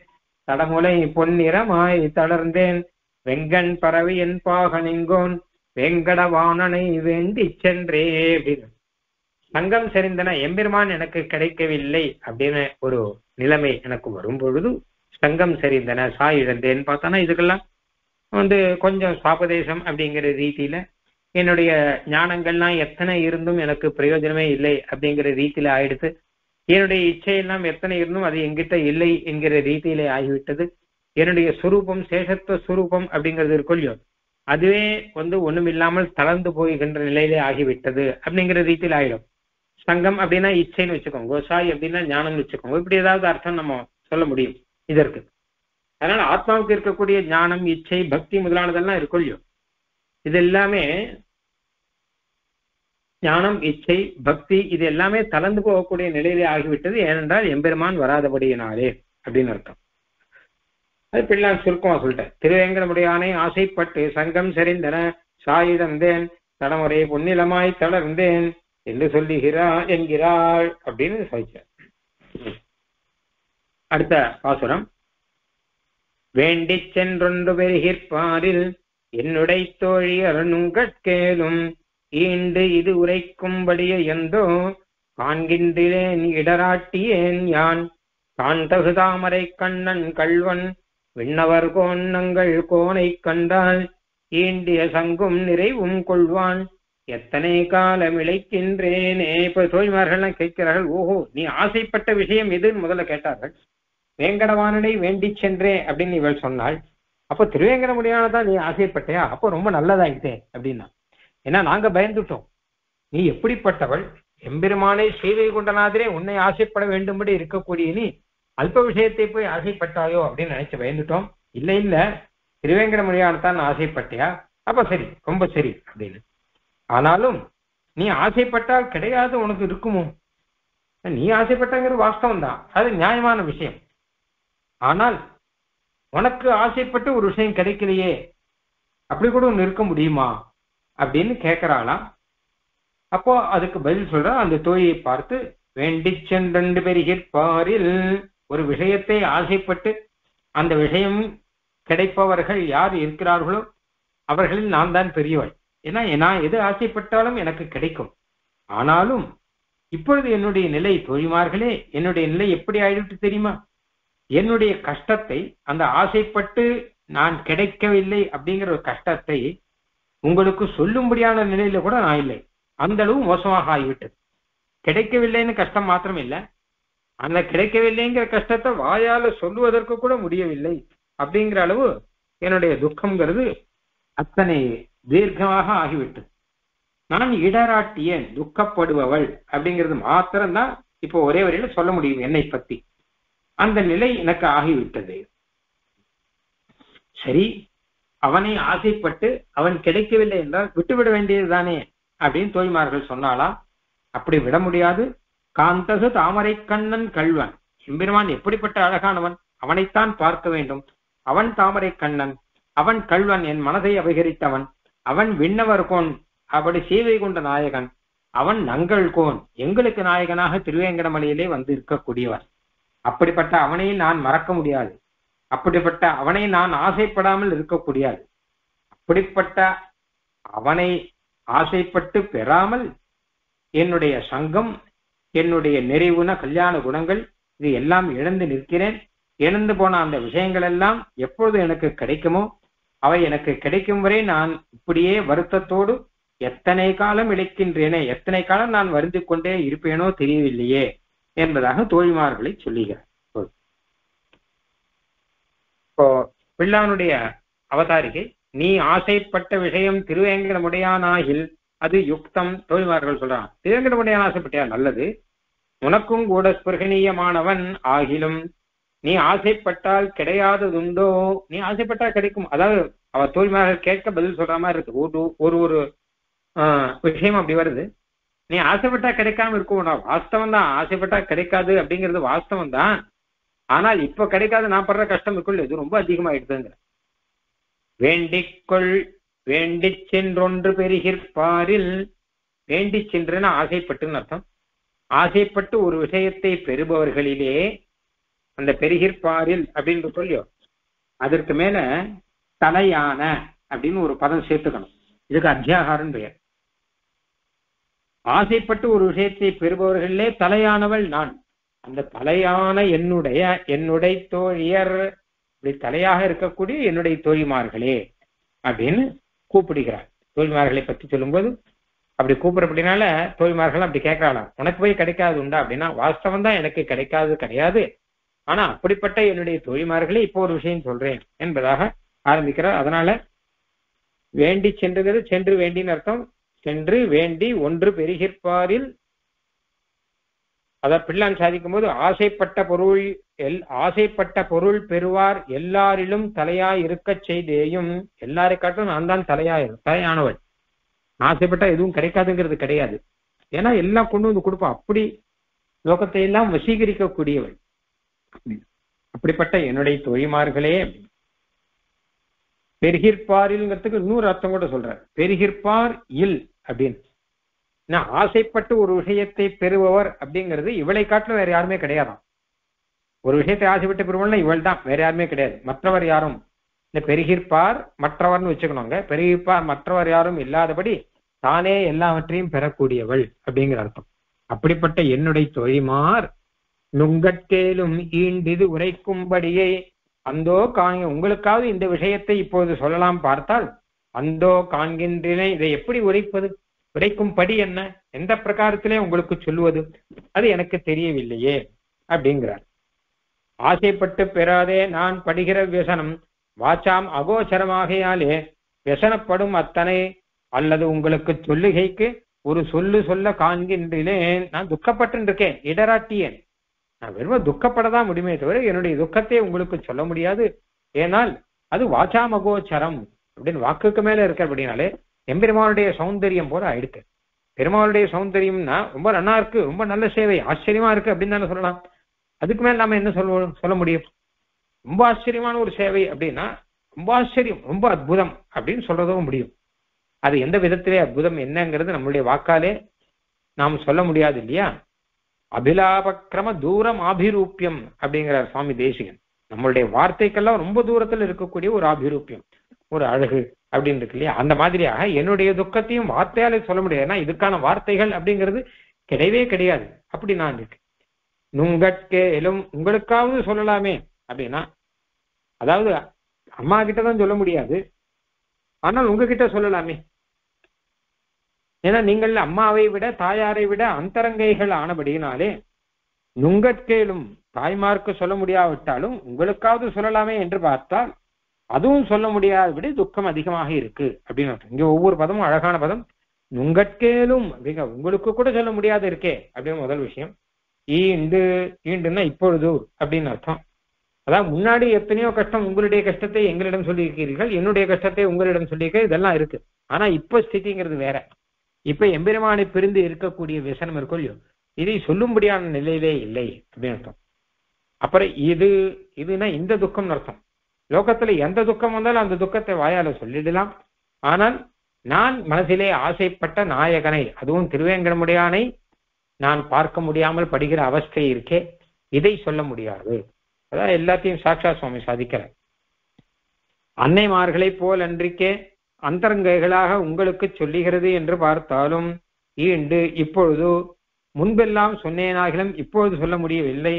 தடமுலை பொன்னிறமாய் தளர்ந்தேன். வெங்கண் பறவை என் பாகனிங்கோன் வெங்கடவாணனை வேண்டி சென்றே அப்படின்னு சங்கம் சரிந்தன எம்பெருமான் எனக்கு கிடைக்கவில்லை அப்படின்னு ஒரு நிலைமை எனக்கு வரும் பொழுது சங்கம் சரிந்தன சாய் இழந்தேன்னு பார்த்தானா இதுக்கெல்லாம்? வந்து கொஞ்சம் சாபதேசம் அப்படிங்கிற ரீதியில என்னுடைய ஞானங்கள்லாம் எத்தனை இருந்தும் எனக்கு பிரயோஜனமே இல்லை அப்படிங்கிற ரீதியில ஆயிடுத்து என்னுடைய இச்சையெல்லாம் எத்தனை இருந்தும் அது எங்கிட்ட இல்லை என்கிற ரீதியிலே ஆகிவிட்டது. என்னுடைய சுரூபம் சேஷத்துவ சுரூபம் அப்படிங்கிறது இருக்கும் அதுவே வந்து ஒண்ணுமில்லாமல் தளர்ந்து போகின்ற நிலையிலே ஆகிவிட்டது அப்படிங்கிற ரீதியில் ஆயிடும் சங்கம் அப்படின்னா இச்சைன்னு வச்சுக்கோங்க. கோசாய் அப்படின்னா ஞானம்னு வச்சுக்கோங்க. இப்படி ஏதாவது அர்த்தம் நம்ம சொல்ல முடியும் இதற்கு. அதனால ஆத்மாவுக்கு இருக்கக்கூடிய ஞானம் இச்சை பக்தி முதலானதெல்லாம் இருக்கும் இது எல்லாமே ஞானம் இச்சை பக்தி இது எல்லாமே தளர்ந்து போகக்கூடிய நிலையிலே ஆகிவிட்டது. ஏனென்றால் எம்பெருமான் வராதபடியினாலே அப்படின்னு அர்த்தம். அது பிள்ளான் சுருக்கமா சொல்லிட்டேன். திருவேங்கடமுடையானை ஆசைப்பட்டு சங்கம் செறிந்தன. சாயிழந்தேன் தடமுறை பொன்னிலமாய் தளர்ந்தேன். என்று சொல்லுகிறா என்கிறாள் அப்படின்னு சொல்லிச்சார் அடுத்த பாசுரம். வேண்டிச் சென்றொன்று பெருகிற்பாரில் என்னுடைய தோழி அருணுங்கட்கேலும் ஈண்டு இது உரைக்கும்படிய எந்தோ? காண்கின்றேன் இடராட்டியேன் யான்? தான் தகுதாமரை கண்ணன் கள்வன் விண்ணவர் கோன்னங்கள் கோனை கண்டால் ஈண்டிய சங்கும் நிறைவும் கொள்வான். எத்தனை காலம் இழைக்கின்றேனே? இப்ப தோழிமார்கள்லாம் கேட்கிறார்கள் ஓஹோ நீ ஆசைப்பட்ட விஷயம் எதுன்னு முதல்ல கேட்டார்கள். வேங்கடவானனை வேண்டி சென்றே அப்படின்னு இவள் சொன்னாள். அப்போ திருவேங்கடமுடியானதான் நீ ஆசைப்பட்டியா? அப்போ ரொம்ப நல்லதாயிட்டே அப்படின்னா. ஏன்னா நாங்க பயந்துட்டோம். நீ எப்படிப்பட்டவள்? எம்பெருமானை சேவை கொண்டனாதிரே உன்னை ஆசைப்பட வேண்டும்படி இருக்கக்கூடிய நீ அல்ப விஷயத்தை போய் ஆசைப்பட்டாயோ அப்படின்னு நினைச்சு பயந்துட்டோம். இல்ல இல்ல. திருவேங்கடமுடியானத்தான் ஆசைப்பட்டியா? அப்ப சரி ரொம்ப சரி அப்படின்னு. ஆனாலும் நீ ஆசைப்பட்டால் கிடையாது உனக்கு இருக்குமோ? நீ ஆசைப்பட்டங்கிறது வாஸ்தவம் தான். அது நியாயமான விஷயம். ஆனால் உனக்கு ஆசைப்பட்டு ஒரு விஷயம் கிடைக்கலையே. அப்படி கூட ஒன்று இருக்க முடியுமா? அப்படின்னு கேட்கிறாளாம் அப்போ அதுக்கு பதில் சொல்ற அந்த தோழியை பார்த்து வேண்டி சென்றண்டு பெருகிற்பாரில் ஒரு விஷயத்தை ஆசைப்பட்டு அந்த விஷயம் கிடைப்பவர்கள் யார் இருக்கிறார்களோ அவர்களில் நான் தான் பெரியவள். ஏன்னா நான் எது ஆசைப்பட்டாலும் எனக்கு கிடைக்கும். ஆனாலும் இப்பொழுது என்னுடைய நிலை தோழிமார்களே என்னுடைய நிலை எப்படி ஆயிடுட்டு தெரியுமா? என்னுடைய கஷ்டத்தை அந்த ஆசைப்பட்டு நான் கிடைக்கவில்லை அப்படிங்கிற ஒரு கஷ்டத்தை உங்களுக்கு சொல்லும்படியான நிலையில கூட நான் இல்லை. அந்த அளவு மோசமாக ஆகிவிட்டது. கிடைக்கவில்லைன்னு கஷ்டம் மாத்திரம் இல்லை. அந்த கிடைக்கவில்லைங்கிற கஷ்டத்தை வாயால சொல்லுவதற்கு கூட முடியவில்லை அப்படிங்கிற அளவு என்னுடைய துக்கம்ங்கிறது அத்தனை தீர்க்கமாக ஆகிவிட்டது. நான் இடராட்டியேன் துக்கப்படுபவள் அப்படிங்கிறது மாத்திரம்தான் இப்போ ஒரே வரையில சொல்ல முடியும் என்னை பத்தி. அந்த நிலை எனக்கு ஆகிவிட்டது. சரி அவனை ஆசைப்பட்டு அவன் கிடைக்கவில்லை என்றால் விட்டுவிட வேண்டியதுதானே அப்படின்னு தோய்மார்கள் சொன்னாலாம் அப்படி விட முடியாது. காந்தகு தாமரை கண்ணன் கல்வன் எம்பெருமான் எப்படிப்பட்ட அழகானவன்? அவனைத்தான் பார்க்க வேண்டும். அவன் தாமரை கண்ணன் அவன் கல்வன் என் மனதை அபகரித்தவன். அவன் விண்ணவர் கோன் அப்படி சேவை கொண்ட நாயகன். அவன் நங்கள் கோன் எங்களுக்கு நாயகனாக திருவேங்கடமலையிலே வந்து இருக்கக்கூடியவன் அப்படிப்பட்ட அவனையும் நான் மறக்க முடியாது. அப்படிப்பட்ட அவனை நான் ஆசைப்படாமல் இருக்கக்கூடியாது அப்படிப்பட்ட அவனை ஆசைப்பட்டு பெறாமல் என்னுடைய சங்கம் என்னுடைய நிறைவுன கல்யாண குணங்கள் இது எல்லாம் இழந்து நிற்கிறேன். இழந்து போன அந்த விஷயங்கள் எல்லாம் எப்பொழுது எனக்கு கிடைக்குமோ அவை எனக்கு கிடைக்கும் வரை நான் இப்படியே வருத்தத்தோடு எத்தனை காலம் இழைக்கின்றேனே எத்தனை காலம் நான் வருந்தி கொண்டே இருப்பேனோ தெரியவில்லையே என்பதாக தோழிமார்களை சொல்லுகிறார். இப்போ பிள்ளானுடைய அவதாரிகை நீ ஆசைப்பட்ட விஷயம் திருவேங்கடமுடையானாகில் அது யுக்தம் தோழிமார்கள் சொல்றான் திருவேங்கடமுடையான் ஆசைப்பட்டியா? நல்லது. உனக்கும் கூட ஸ்பிருகணீயமானவன் ஆகிலும் நீ ஆசைப்பட்டால் கிடையாததுண்டோ? நீ ஆசைப்பட்டா கிடைக்கும். அதாவது அவ தோழிமார்கள் கேட்க பதில் சொல்ற மாதிரி இருக்கு. ஒரு ஒரு ஒரு விஷயம் அப்படி வருது. நீ ஆசைப்பட்டா கிடைக்காம இருக்கும் வாஸ்தவம் தான் ஆசைப்பட்டா கிடைக்காது அப்படிங்கிறது வாஸ்தவம் தான் ஆனால் இப்ப கிடைக்காது நான் படுற கஷ்டம் இருக்குள்ள இது ரொம்ப அதிகமாயிடுதுங்கிற வேண்டிக்கொள் வேண்டி சென்றொன்று பெருகிற்பாரில். வேண்டி சென்றுன்னா ஆசைப்பட்டுன்னு அர்த்தம். ஆசைப்பட்டு ஒரு விஷயத்தை பெறுபவர்களிலே அந்த பெருகிற்பாரில் அப்படின்னு சொல்லியோ அதற்கு மேல தலையான அப்படின்னு ஒரு பதம் சேர்த்துக்கணும். இதுக்கு அத்தியாகாரம் பெயர். ஆசைப்பட்டு ஒரு விஷயத்தை பெறுபவர்களே தலையானவள் நான். அந்த தலையான என்னுடைய என்னுடைய தோழியர் இப்படி தலையாக இருக்கக்கூடிய என்னுடைய தோழிமார்களே அப்படின்னு கூப்பிடுகிறார். தோழிமார்களை பற்றி சொல்லும்போது அப்படி கூப்பிடப்படினால தோழிமார்கள் அப்படி கேட்கலாம் உனக்கு போய் கிடைக்காது உண்டா? அப்படின்னா வாஸ்தவம் தான் எனக்கு கிடைக்காது கிடையாது. ஆனா அப்படிப்பட்ட என்னுடைய தோழிமார்களே இப்போ ஒரு விஷயம் சொல்றேன் என்பதாக ஆரம்பிக்கிறார். அதனால வேண்டி சென்றுகிறது சென்று வேண்டின்னு அர்த்தம். சென்று வேண்டி ஒன்று பெருகிற்பாரில் அத பிள்ளான் சாதிக்கும் போது ஆசைப்பட்ட பொருள் எல் ஆசைப்பட்ட பொருள் பெறுவார் எல்லாரிலும் தலையாய் இருக்க செய்தேயும். எல்லாரை காட்டும் நான் தான் தலையாய் தலையானவள் ஆசைப்பட்டா எதுவும் கிடைக்காதுங்கிறது கிடையாது. ஏன்னா எல்லாம் கொண்டு வந்து கொடுப்பான். அப்படி லோகத்தை எல்லாம் வசீகரிக்கக்கூடியவள் அப்படிப்பட்ட என்னுடைய தொழிமார்களே பெருகிற்பாரில்ங்கிறதுக்கு இன்னொரு அர்த்தம் கூட சொல்ற பெருகிற்பார் இல் அப்படின்னு. நான் ஆசைப்பட்டு ஒரு விஷயத்தை பெறுபவர் அப்படிங்கிறது இவளை காட்டிலும் வேற யாருமே கிடையாதாம். ஒரு விஷயத்தை ஆசைப்பட்டு பெறுவோம்னா இவள் தான் வேற யாருமே கிடையாது. மற்றவர் யாரும்? இந்த பெருகிற்பார் மற்றவர்னு வச்சுக்கணுங்க. பெருகிற்பார் மற்றவர் யாரும் இல்லாதபடி தானே எல்லாவற்றையும் பெறக்கூடியவள் அப்படிங்கிற அர்த்தம். அப்படிப்பட்ட என்னுடைய தொழிமார் நுங்கட்கேலும் ஈண்டிது உரைக்கும்படியே அந்தோ காண்க உங்களுக்காவது இந்த விஷயத்தை இப்போது சொல்லலாம் பார்த்தால் அந்தோ காண்கின்றேனே இதை எப்படி உரைப்பது? உரைக்கும் படி என்ன? எந்த பிரகாரத்திலே உங்களுக்கு சொல்லுவது? அது எனக்கு தெரியவில்லையே அப்படிங்கிறார். ஆசைப்பட்டு பெறாதே நான் படுகிற வியசனம் வாச்சாம் அகோச்சரமாகையாலே வியசனப்படும் அத்தனை அல்லது உங்களுக்கு சொல்லுகைக்கு ஒரு சொல்லு சொல்ல காண்கின்றேன் நான் துக்கப்பட்டு இருக்கேன் இடராட்டியேன். நான் வெறும் துக்கப்படதான் முடியுமே தவிர என்னுடைய துக்கத்தை உங்களுக்கு சொல்ல முடியாது. ஏனால் அது வாச்சாமகோச்சரம் அப்படின்னு வாக்குக்கு மேல இருக்க அப்படின்னாலே எம்பெருமானுடைய சௌந்தரியம் போல ஆயிடுக்கு பெருமாளுடைய சௌந்தரியம்னா ரொம்ப நல்லா இருக்கு ரொம்ப நல்ல சேவை ஆச்சரியமா இருக்கு அப்படின்னு தானே சொல்லலாம். அதுக்கு மேல நாம என்ன சொல்ல சொல்ல முடியும்? ரொம்ப ஆச்சரியமான ஒரு சேவை அப்படின்னா ரொம்ப ஆச்சரியம் ரொம்ப அற்புதம் அப்படின்னு சொல்றதும் முடியும். அது எந்த விதத்திலே அற்புதம் என்னங்கிறது நம்மளுடைய வாக்காலே நாம் சொல்ல முடியாது இல்லையா? அபிலாபக்கிரம தூரம் ஆபிரூப்பியம் அப்படிங்கிறார் சுவாமி தேசிகன். நம்மளுடைய வார்த்தைக்கெல்லாம் ரொம்ப தூரத்தில் இருக்கக்கூடிய ஒரு ஆபிரூப்பியம் ஒரு அழகு அப்படின்னு இருக்கு இல்லையா? அந்த மாதிரியாக என்னுடைய துக்கத்தையும் வார்த்தையாலே சொல்ல முடியாது. ஏன்னா இதுக்கான வார்த்தைகள் அப்படிங்கிறது கிடையவே கிடையாது. அப்படி நான் இருக்கு. நுங்கட்கேலும் உங்களுக்காவது சொல்லலாமே. அப்படின்னா அதாவது அம்மா கிட்ட தான் சொல்ல முடியாது. ஆனால் உங்ககிட்ட சொல்லலாமே. ஏன்னா நீங்கள் அம்மாவை விட தாயாரை விட அந்தரங்கைகள் ஆனபடியினாலே நுங்கட்கேலும் தாய்மார்க்கு சொல்ல முடியாவிட்டாலும் உங்களுக்காவது சொல்லலாமே என்று பார்த்தால் அதுவும் சொல்ல முடியாத விட துக்கம் அதிகமாக இருக்கு அப்படின்னு இங்க ஒவ்வொரு பதமும் அழகான பதம். நுங்கட்கேலும் அப்படிங்க உங்களுக்கு கூட சொல்ல முடியாது இருக்கே அப்படின்னு முதல் விஷயம். ஈண்டு ஈண்டுன்னா இப்பொழுது அப்படின்னு அர்த்தம். அதான் முன்னாடி எத்தனையோ கஷ்டம் உங்களுடைய கஷ்டத்தை எங்களிடம் சொல்லியிருக்கிறீர்கள் என்னுடைய கஷ்டத்தை உங்களிடம் சொல்லியிருக்க இதெல்லாம் இருக்கு. ஆனா இப்ப ஸ்திதிங்கிறது வேற. இப்ப எம்பெருமானை பிரிந்து இருக்கக்கூடிய விசனம் இருக்கும் இல்லையோ? இதை சொல்லும்படியான நிலையிலே இல்லை அப்படின்னு அர்த்தம். அப்புறம் இது இதுனா இந்த துக்கம் அர்த்தம். லோகத்துல எந்த துக்கம் வந்தாலும் அந்த துக்கத்தை வாயால சொல்லிடலாம். ஆனால் நான் மனசிலே ஆசைப்பட்ட நாயகனை அதுவும் திருவேங்கடமுடியானை நான் பார்க்க முடியாமல் படுகிற அவஸ்தை இருக்கே இதை சொல்ல முடியாது. அதான் எல்லாத்தையும் சாட்சா சுவாமி சாதிக்கிறார். அன்னைமார்களை போல் அன்றிக்கே அந்தரங்கைகளாக உங்களுக்கு சொல்லுகிறது என்று பார்த்தாலும் ஈண்டு இப்பொழுது முன்பெல்லாம் சொன்னேனாகிலும் இப்பொழுது சொல்ல முடியவில்லை.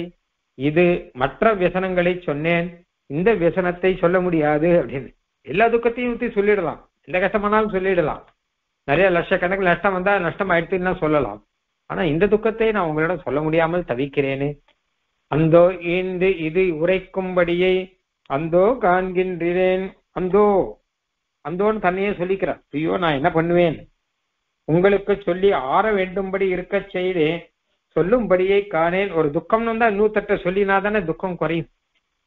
இது மற்ற வியசனங்களை சொன்னேன். இந்த வியசனத்தை சொல்ல முடியாது அப்படின்னு. எல்லா துக்கத்தையும் ஊற்றி சொல்லிடலாம். எந்த கஷ்டமானாலும் சொல்லிடலாம். நிறைய லட்சக்கணக்கில் நஷ்டம் வந்தா நஷ்டம் ஆயிடுத்துன்னு சொல்லலாம். ஆனா இந்த துக்கத்தை நான் உங்களிடம் சொல்ல முடியாமல் தவிக்கிறேனே. அந்தோ ஈண்டு இது உரைக்கும்படியை அந்தோ காண்கின்றேன். அந்தோ. அந்தோன்னு தன்னையே சொல்லிக்கிறார். ஐயோ நான் என்ன பண்ணுவேன்? உங்களுக்கு சொல்லி ஆற வேண்டும்படி இருக்க செய்தேன். சொல்லும்படியை காணேன். ஒரு துக்கம்னு வந்தா இன்னூத்தட்ட சொல்லினா தானே துக்கம் குறையும்.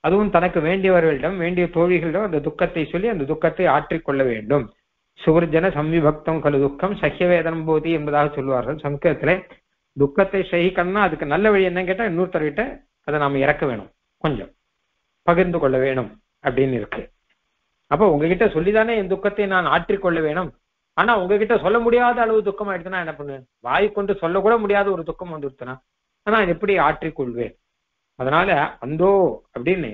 அதுவும் தனக்கு வேண்டியவர்களிடம் வேண்டிய தோழிகளிடம் அந்த துக்கத்தை சொல்லி அந்த துக்கத்தை ஆற்றிக்கொள்ள வேண்டும். சுவர்ஜன சம்விபக்தம் கலு துக்கம் சஹ்யவேதனம் போதி என்பதாக சொல்லுவார்கள் சம்ஸ்கிருதத்துல துக்கத்தை சகிக்கணும்னா அதுக்கு நல்ல வழி என்னன்னு கேட்டா இன்னொருத்தர்கிட்ட அதை நாம இறக்க வேணும். கொஞ்சம். பகிர்ந்து கொள்ள வேணும் அப்படின்னு இருக்கு. அப்ப உங்ககிட்ட சொல்லிதானே என் துக்கத்தை நான் ஆற்றிக்கொள்ள வேணும். ஆனா உங்ககிட்ட சொல்ல முடியாத அளவு துக்கம் ஆயிடுச்சுன்னா என்ன பண்ணுவேன் வாய் கொண்டு சொல்லக்கூட முடியாத ஒரு துக்கம் வந்துருச்சுன்னா நான் எப்படி ஆற்றிக்கொள்வேன் அதனால அந்தோ அப்படின்னு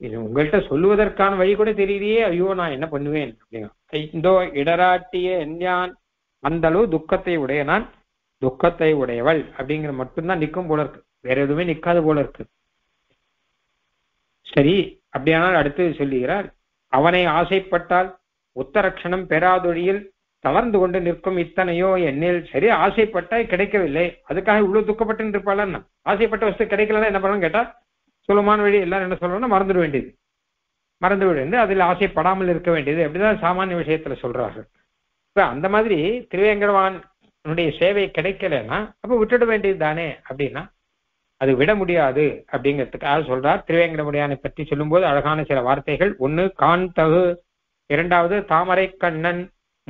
இது உங்கள்கிட்ட சொல்லுவதற்கான வழி கூட தெரியலையே ஐயோ நான் என்ன பண்ணுவேன் அப்படின்னா இந்தோ இடராட்டிய என்யான் அந்த அளவு துக்கத்தை உடைய நான் துக்கத்தை உடையவள் அப்படிங்கிற மட்டும்தான் நிற்கும் போல இருக்கு. வேற எதுவுமே நிக்காத போல இருக்கு. சரி அப்படியானால் அடுத்து சொல்லுகிறார் அவனை ஆசைப்பட்டால் உத்தரக்ஷணம் பெறாதொழியில் தளர்ந்து கொண்டு நிற்கும் இத்தனையோ என்னில் சரி ஆசைப்பட்டால் கிடைக்கவில்லை. அதுக்காக இவ்வளவு துக்கப்பட்டு இருப்பாள் ஆசைப்பட்ட வசதி கிடைக்கலன்னா என்ன பண்ணணும் கேட்டா சுலமான வழி எல்லாரும் என்ன சொல்லணும்னா மறந்துட வேண்டியது. மறந்து விடுந்து அதில் ஆசைப்படாமல் இருக்க வேண்டியது. அப்படிதான் சாமானிய விஷயத்துல சொல்றார்கள். இப்ப அந்த மாதிரி திருவேங்கடவானுடைய சேவை கிடைக்கலன்னா அப்ப விட்டுட வேண்டியது தானே அப்படின்னா அது விட முடியாது அப்படிங்கிறதுக்காக சொல்றார் திருவேங்கடமுடியானை பற்றி சொல்லும்போது அழகான சில வார்த்தைகள். ஒன்னு கான் தகு. இரண்டாவது தாமரை கண்ணன்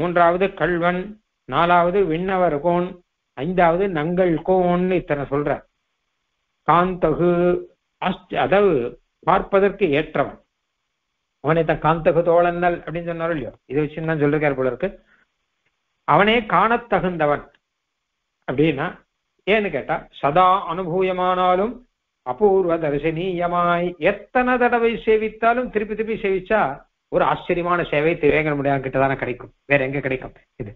மூன்றாவது கல்வன் நாலாவது விண்ணவர் கோன் ஐந்தாவது நங்கள் கோன்னு இத்தனை சொல்ற காந்தகு அதாவது பார்ப்பதற்கு ஏற்றவன். அவனை தான் காந்தகு தோழன்னல் அப்படின்னு சொன்னாரோ இல்லையோ? இதை வச்சு தான் சொல்லிருக்காரு போல இருக்கு. அவனே காணத்தகுந்தவன் அப்படின்னா ஏன்னு கேட்டா சதா அனுபூயமானாலும் அபூர்வ தரிசனீயமாய் எத்தனை தடவை சேவித்தாலும் திருப்பி திருப்பி சேவிச்சா ஒரு ஆச்சரியமான சேவை திவேங்கட முடியாது கிட்ட தானே கிடைக்கும். வேற எங்க கிடைக்கும்? இது.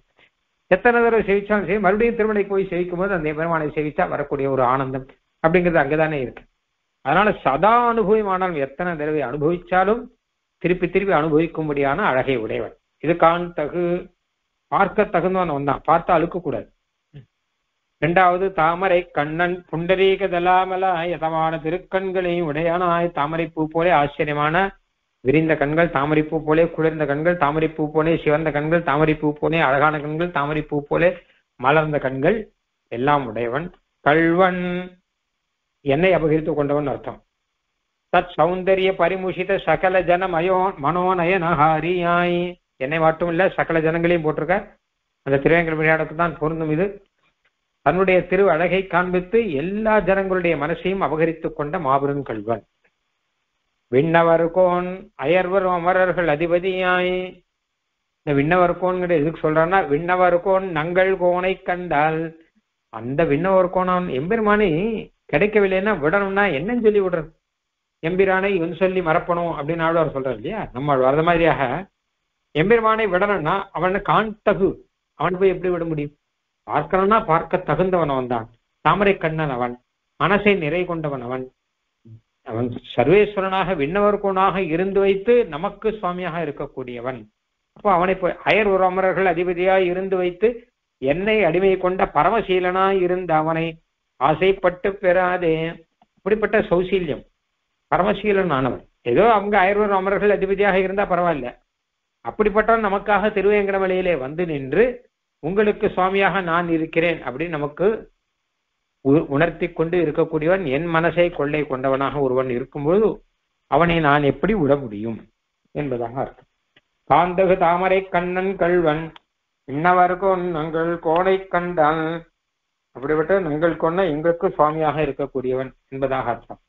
எத்தனை தடவை சேவிச்சாலும் சரி மறுபடியும் திருமலை போய் சேவிக்கும் போது அந்த பெருமானை சேவிச்சா வரக்கூடிய ஒரு ஆனந்தம் அப்படிங்கிறது அங்கதானே இருக்கு. அதனால சதா அனுபவமானாலும் எத்தனை தடவை அனுபவிச்சாலும் திருப்பி திருப்பி அனுபவிக்கும்படியான அழகை உடையவன். இது கான் தகு பார்க்க தகுந்தவன் ஒன்றான் பார்த்தா அழுக்கக்கூடாது. இரண்டாவது தாமரை கண்ணன் புண்டரீக தலாமல யதமான திருக்கண்களையும் உடையானாய் தாமரை பூ போலே ஆச்சரியமான விரிந்த கண்கள் தாமரைப்பூ போலே குளிர்ந்த கண்கள் தாமரை பூ போலே சிவந்த கண்கள் தாமரை பூ போலே அழகான கண்கள் தாமரை பூ போலே மலர்ந்த கண்கள் எல்லாம் உடையவன். கல்வன் என்னை அபகரித்து கொண்டவன் அர்த்தம். தத் சௌந்தரிய பரிமுஷித சகல ஜன மயோ மனோநயனஹாரியாய். என்னை மட்டும் இல்ல சகல ஜனங்களையும் போட்டிருக்க. அந்த திருவேங்கல் விளையாடத்துக்கு தான் பொருந்தும் இது. தன்னுடைய திரு அழகை காண்பித்து எல்லா ஜனங்களுடைய மனசையும் அபகரித்துக் கொண்ட மாபெரும் கல்வன் விண்ணவர்கோன் அயர்வர் அமரர்கள் அதிபதியாய். இந்த விண்ணவர்கோன்கிற எதுக்கு சொல்றான்னா விண்ணவர்கோன் நங்கள் கோனை கண்டால். அந்த விண்ணவர் கோணம் எம்பெருமானி கிடைக்கவில்லைன்னா விடணும்னா என்னன்னு சொல்லி விடுறது? எம்பிரானை இவன் சொல்லி மறப்பணும் அப்படின்னு ஆழ்வார் சொல்றாரு இல்லையா? நம்ம வர்ற மாதிரியாக எம்பெருமானை விடணும்னா அவனை காண்தகு அவன் போய் எப்படி விட முடியும்? பார்க்கணும்னா பார்க்க தகுந்தவன் அவன் தான் தாமரை கண்ணன் அவன். மனசை நிறை கொண்டவன் அவன். அவன் சர்வேஸ்வரனாக விண்ணவர்கோனாக இருந்து வைத்து நமக்கு சுவாமியாக இருக்கக்கூடியவன். அப்போ அவனை போய் அயர் உரமரர்கள் அதிபதியாய் இருந்து வைத்து என்னை அடிமை கொண்ட பரமசீலனாய் இருந்த அவனை ஆசைப்பட்டு பெறாதே. இப்படிப்பட்ட சௌசீல்யம். பரமசீலன் ஆனவன் ஏதோ அவங்க அயர்வர் அமரர்கள் அதிபதியாக இருந்தா பரவாயில்ல. அப்படிப்பட்டவன் நமக்காக திருவேங்கடமலையிலே வந்து நின்று உங்களுக்கு சுவாமியாக நான் இருக்கிறேன் அப்படின்னு நமக்கு உணர்த்தி கொண்டு இருக்கக்கூடியவன் என் மனசை கொள்ளை கொண்டவனாக ஒருவன் இருக்கும்போது அவனை நான் எப்படி விட முடியும் என்பதாக அர்த்தம். காந்தகு தாமரை கண்ணன் கல்வன் இன்னவருக்கும் நங்கள் கோடை கண்டான். அப்படிப்பட்ட நங்கள் கொண்ட எங்களுக்கு சுவாமியாக இருக்கக்கூடியவன் என்பதாக அர்த்தம்.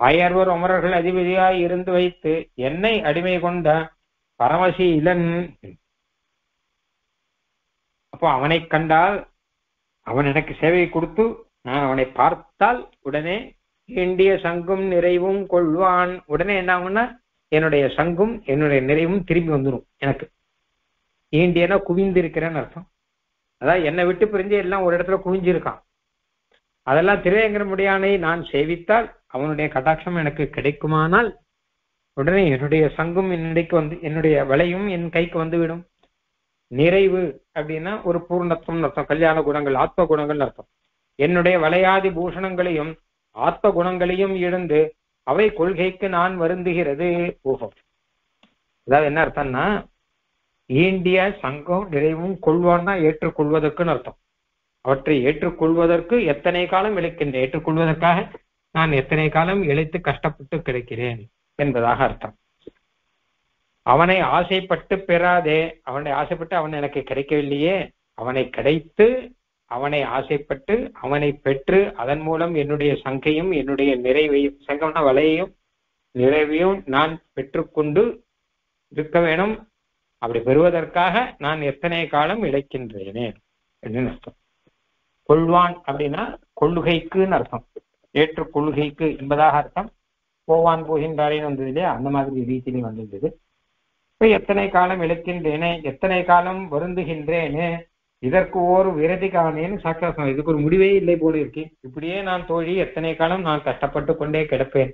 ஆயர்வர் அமரர்கள் அதிபதியாய் இருந்து வைத்து என்னை அடிமை கொண்ட பரமசி இளன் அப்போ அவனை கண்டால் அவன் எனக்கு சேவை கொடுத்து நான் அவனை பார்த்தால் உடனே வேண்டிய சங்கும் நிறைவும் கொள்வான். உடனே என்ன ஆகும்னா என்னுடைய சங்கும் என்னுடைய நிறைவும் திரும்பி வந்துடும் எனக்கு. ஏண்டியனா குவிந்திருக்கிறேன்னு அர்த்தம். அதான் என்னை விட்டு பிரிஞ்சு எல்லாம் ஒரு இடத்துல குவிஞ்சிருக்கான் அதெல்லாம் திருவேங்கரமுடியானை நான் சேவித்தால் அவனுடைய கடாட்சம் எனக்கு கிடைக்குமானால் உடனே என்னுடைய சங்கும் என்னுடைக்கு வந்து என்னுடைய வலையும் என் கைக்கு வந்துவிடும். நிறைவு அப்படின்னா ஒரு பூர்ணத்துவம் அர்த்தம். கல்யாண குணங்கள் ஆத்ம குணங்கள் அர்த்தம். என்னுடைய வளையாதி பூஷணங்களையும் ஆத்ம குணங்களையும் இழந்து அவை கொள்கைக்கு நான் வருந்துகிறது. ஓஹோ. அதாவது என்ன அர்த்தம்னா ஈண்டிய சங்கம் நிறைவும் கொள்வான்னா ஏற்றுக்கொள்வதற்குன்னு அர்த்தம். அவற்றை ஏற்றுக்கொள்வதற்கு எத்தனை காலம் இழைக்கின்றேன் ஏற்றுக்கொள்வதற்காக நான் எத்தனை காலம் இழைத்து கஷ்டப்பட்டு கிடைக்கிறேன் என்பதாக அர்த்தம். அவனை ஆசைப்பட்டு பெறாதே அவனை ஆசைப்பட்டு அவன் எனக்கு கிடைக்கவில்லையே அவனை கிடைத்து அவனை ஆசைப்பட்டு அவனை பெற்று அதன் மூலம் என்னுடைய சங்கையும் என்னுடைய நிறைவையும் சங்கம்னா வலையையும் நிறைவையும் நான் பெற்றுக்கொண்டு இருக்க வேணும். அப்படி பெறுவதற்காக நான் எத்தனை காலம் இழைக்கின்றேனே அப்படின்னு அர்த்தம். கொள்வான் அப்படின்னா கொள்கைக்குன்னு அர்த்தம். ஏற்று கொள்கைக்கு என்பதாக அர்த்தம். போவான் போகின்றாரேன்னு வந்தது இல்லையா? அந்த மாதிரி ரீதியிலையும் வந்திருந்தது இப்ப எத்தனை காலம் இழைக்கின்றேனே எத்தனை காலம் வருந்துகின்றேனே இதற்கு ஒரு விரதி காணேன்னு சாக்காசம் இதுக்கு ஒரு முடிவே இல்லை போல இருக்கு. இப்படியே நான் தோழி எத்தனை காலம் நான் கஷ்டப்பட்டு கொண்டே கிடப்பேன்.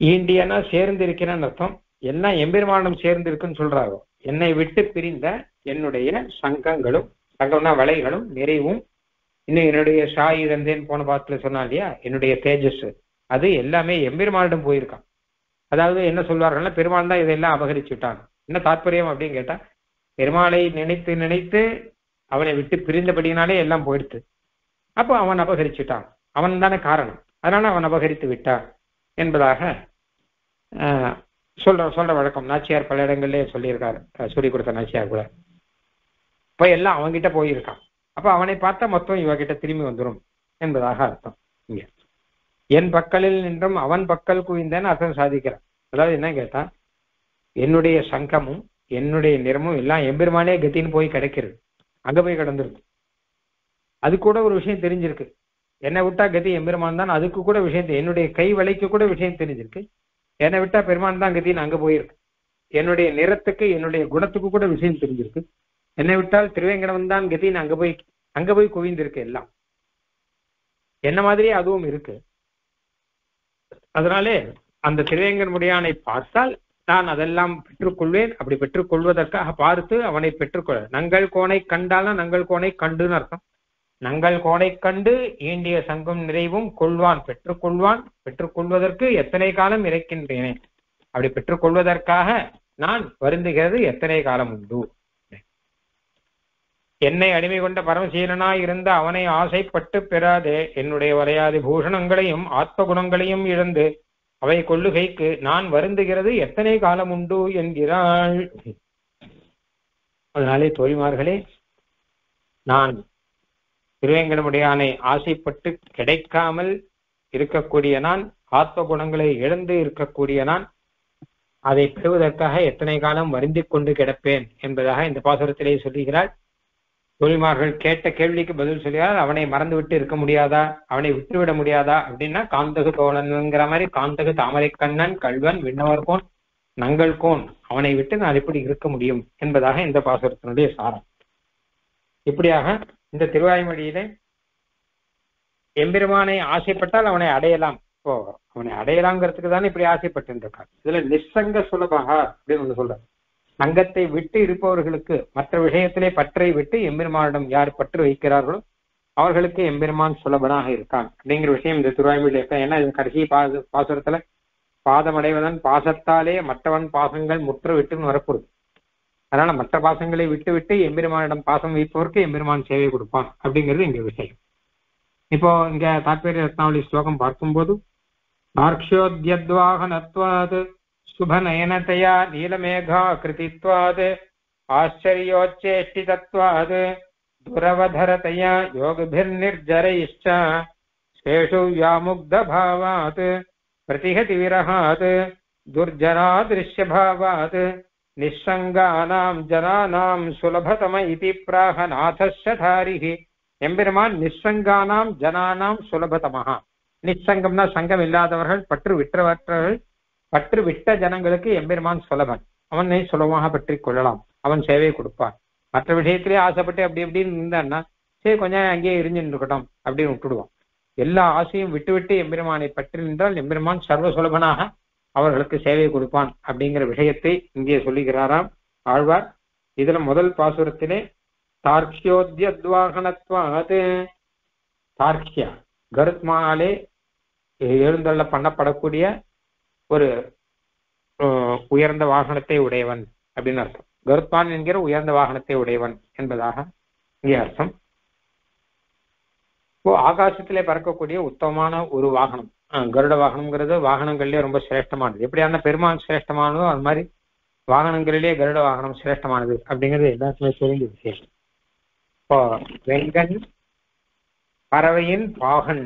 ஈண்டியனா சேர்ந்து இருக்கிறேன்னு அர்த்தம். எல்லாம் எம்பெருமானம் சேர்ந்து இருக்குன்னு சொல்றாங்க என்னை விட்டு பிரிந்த என்னுடைய சங்கங்களும் சங்கம்னா வலைகளும் நிறைவும் இன்னும் என்னுடைய ஷாய் இருந்தேன் போன பாத்துல சொன்னா இல்லையா? என்னுடைய தேஜஸ். அது எல்லாமே எம்பெருமானிடம் போயிருக்கான். அதாவது என்ன சொல்வார்கள்னா பெருமாள் தான் இதையெல்லாம் அபகரிச்சு விட்டான் என்ன தாற்பயம் அப்படின்னு கேட்டா பெருமாளை நினைத்து நினைத்து அவனை விட்டு பிரிந்தபடியினாலே எல்லாம் போயிடுத்து. அப்போ அவன் அபகரிச்சுட்டான். அவன் தானே காரணம். அதனால அவன் அபகரித்து விட்டான் என்பதாக சொல்ற சொல்ற வழக்கம். நாச்சியார் பல இடங்கள்லயே சொல்லியிருக்காரு. சொல்லி கொடுத்த நாச்சியார் கூட. இப்ப எல்லாம் அவன்கிட்ட போயிருக்கான். அப்ப அவனை பார்த்தா மொத்தம் இவகிட்ட திரும்பி வந்துடும் என்பதாக அர்த்தம் இங்க. என் பக்கலில் நின்றும் அவன் பக்கல் குவிந்தேன்னு அர்த்தம் சாதிக்கிறான். அதாவது என்ன கேட்டா என்னுடைய சங்கமும் என்னுடைய நிறமும் எல்லாம் எம்பெருமானே கத்தின்னு போய் கிடைக்கிறது. அங்க போய் கிடந்துருக்கு. அது கூட ஒரு விஷயம் தெரிஞ்சிருக்கு. என்னை விட்டா கதி எம்பெருமான் தான். அதுக்கு கூட விஷயம் என்னுடைய கை வலைக்கு கூட விஷயம் தெரிஞ்சிருக்கு. என்னை விட்டா பெருமான் தான் கதின்னு அங்க போயிருக்கு. என்னுடைய நிறத்துக்கு என்னுடைய குணத்துக்கு கூட விஷயம் தெரிஞ்சிருக்கு. என்னை விட்டால் திருவேங்கடம் தான் கதின்னு அங்க போய் அங்க போய் குவிந்திருக்கு எல்லாம். என்ன மாதிரியே அதுவும் இருக்கு. அதனாலே அந்த திருவேங்கன்முடியானை பார்த்தால் நான் அதெல்லாம் பெற்றுக்கொள்வேன். அப்படி பெற்றுக்கொள்வதற்காக பார்த்து அவனை பெற்றுக்கொள்ள நங்கள் கோணை கண்டாலும் நங்கள் கோணை கண்டுன்னு அர்த்தம். நங்கள் கோணை கண்டு ஈண்டிய சங்கம் நிறைவும் கொள்வான். பெற்றுக்கொள்வான். பெற்றுக்கொள்வதற்கு எத்தனை காலம் இறைக்கின்றேனே அப்படி பெற்றுக்கொள்வதற்காக நான் வருந்துகிறது எத்தனை காலம் உண்டு? என்னை அடிமை கொண்ட பரமசீலனாய் இருந்த அவனை ஆசைப்பட்டு பெறாதே. என்னுடைய வரையாதி பூஷணங்களையும் ஆத்ம குணங்களையும் இழந்து அவை கொள்ளுகைக்கு நான் வருந்துகிறது எத்தனை காலம் உண்டு என்கிறாள். அதனாலே தோழிமார்களே நான் திருவேங்கடமுடையானை ஆசைப்பட்டு கிடைக்காமல் இருக்கக்கூடிய நான் ஆத்ம குணங்களை இழந்து இருக்கக்கூடிய நான் அதை பெறுவதற்காக எத்தனை காலம் வருந்திக் கொண்டு கிடப்பேன் என்பதாக இந்த பாசுரத்திலே சொல்லுகிறாள். தொழில்மார்கள் கேட்ட கேள்விக்கு பதில் சொல்லியால் அவனை மறந்து விட்டு இருக்க முடியாதா? அவனை விட்டுவிட முடியாதா? அப்படின்னா காந்தகு தோழன்ங்கிற மாதிரி காந்தகு தாமரை கண்ணன் கல்வன் விண்ணவர்கோன் நங்கள் கோன் அவனை விட்டு நான் எப்படி இருக்க முடியும்? என்பதாக இந்த பாசுரத்தினுடைய சாரம். இப்படியாக இந்த திருவாய்மொழியிலே எம்பெருமானை ஆசைப்பட்டால் அவனை அடையலாம். இப்போ அவனை அடையலாங்கிறதுக்கு தானே இப்படி ஆசைப்பட்டு இருக்கான் இதுல நிசங்க சுலபகா அப்படின்னு ஒண்ணு சொல்ற சங்கத்தை விட்டு இருப்பவர்களுக்கு மற்ற விஷயத்திலே பற்றை விட்டு எம்பெருமானிடம் யார் பற்று வைக்கிறார்களோ அவர்களுக்கு எம்பெருமான் சுலபனாக இருக்கான். அப்படிங்கிற விஷயம் இந்த திருவாய்மொழியில் இருக்க? ஏன்னா இது கடைசி பாச பாசுரத்துல பாதமடைவதன் பாசத்தாலே மற்றவன் பாசங்கள் முற்று விட்டுன்னு வரப்போகுது. அதனால மற்ற பாசங்களை விட்டு விட்டு எம்பெருமானிடம் பாசம் வைப்பவருக்கு எம்பெருமான் சேவை கொடுப்பான் அப்படிங்கிறது இங்க விஷயம். இப்போ இங்க தாத்பரிய ரத்னாவளி ஸ்லோகம் பார்க்கும்போது ஆர்க்ஷோத்யத்வாகனத்வாத் शुभनयनतया नीलमेघाकृतित्वात् आश्चर्योच्चेष्टितत्वात् दुरवधरतया योगभिर्निर्जरैश्च शेषु व्यामुग्धभावात् प्रतिहतिविरहात् दुर्जनादृश्यभावात् निःसङ्गानाम् जनानाम् सुलभतम इति प्राह नाथस्य धारिः எம்பெருமான் நிசங்கானாம் ஜனானாம் சுலபதமஹா நிச்சங்கம்னா சங்கம் இல்லாதவர்கள் பற்று விற்றவற்றவர்கள் பற்று விட்ட ஜனங்களுக்கு எம்பெருமான் சுலபன் அவனை சுலபமாக பற்றி கொள்ளலாம். அவன் சேவை கொடுப்பான். மற்ற விஷயத்திலே ஆசைப்பட்டு அப்படி இப்படின்னு இருந்தான்னா சரி கொஞ்ச நேரம் அங்கேயே எரிஞ்சுன்னு இருக்கட்டும் அப்படின்னு விட்டுடுவான். எல்லா ஆசையும் விட்டுவிட்டு எம்பெருமானை பற்றி நின்றால் எம்பெருமான் சர்வ சுலபனாக அவர்களுக்கு சேவை கொடுப்பான் அப்படிங்கிற விஷயத்தை இங்கே சொல்லுகிறாராம் ஆழ்வார். இதுல முதல் பாசுரத்திலே தார்க்கியோத்யத்வாகனத்வாத் தார்க்கியா கருத்மானாலே எழுந்தள்ள பண்ணப்படக்கூடிய ஒரு உயர்ந்த வாகனத்தை உடையவன் அப்படின்னு அர்த்தம். கருத்வான் என்கிற உயர்ந்த வாகனத்தை உடையவன் என்பதாக இங்கே அர்த்தம். இப்போ ஆகாசத்திலே பறக்கக்கூடிய உத்தமமான ஒரு வாகனம். கருட வாகனம்ங்கிறது வாகனங்கள்லயே ரொம்ப சிரேஷ்டமானது. எப்படியான பெருமான் சிரேஷ்டமானதோ அது மாதிரி வாகனங்களிலே கருட வாகனம் சிரேஷ்டமானது அப்படிங்கிறது எல்லாருக்குமே தெரிஞ்ச விஷயம். இப்போ வெங்கன் பறவையின் பாகன்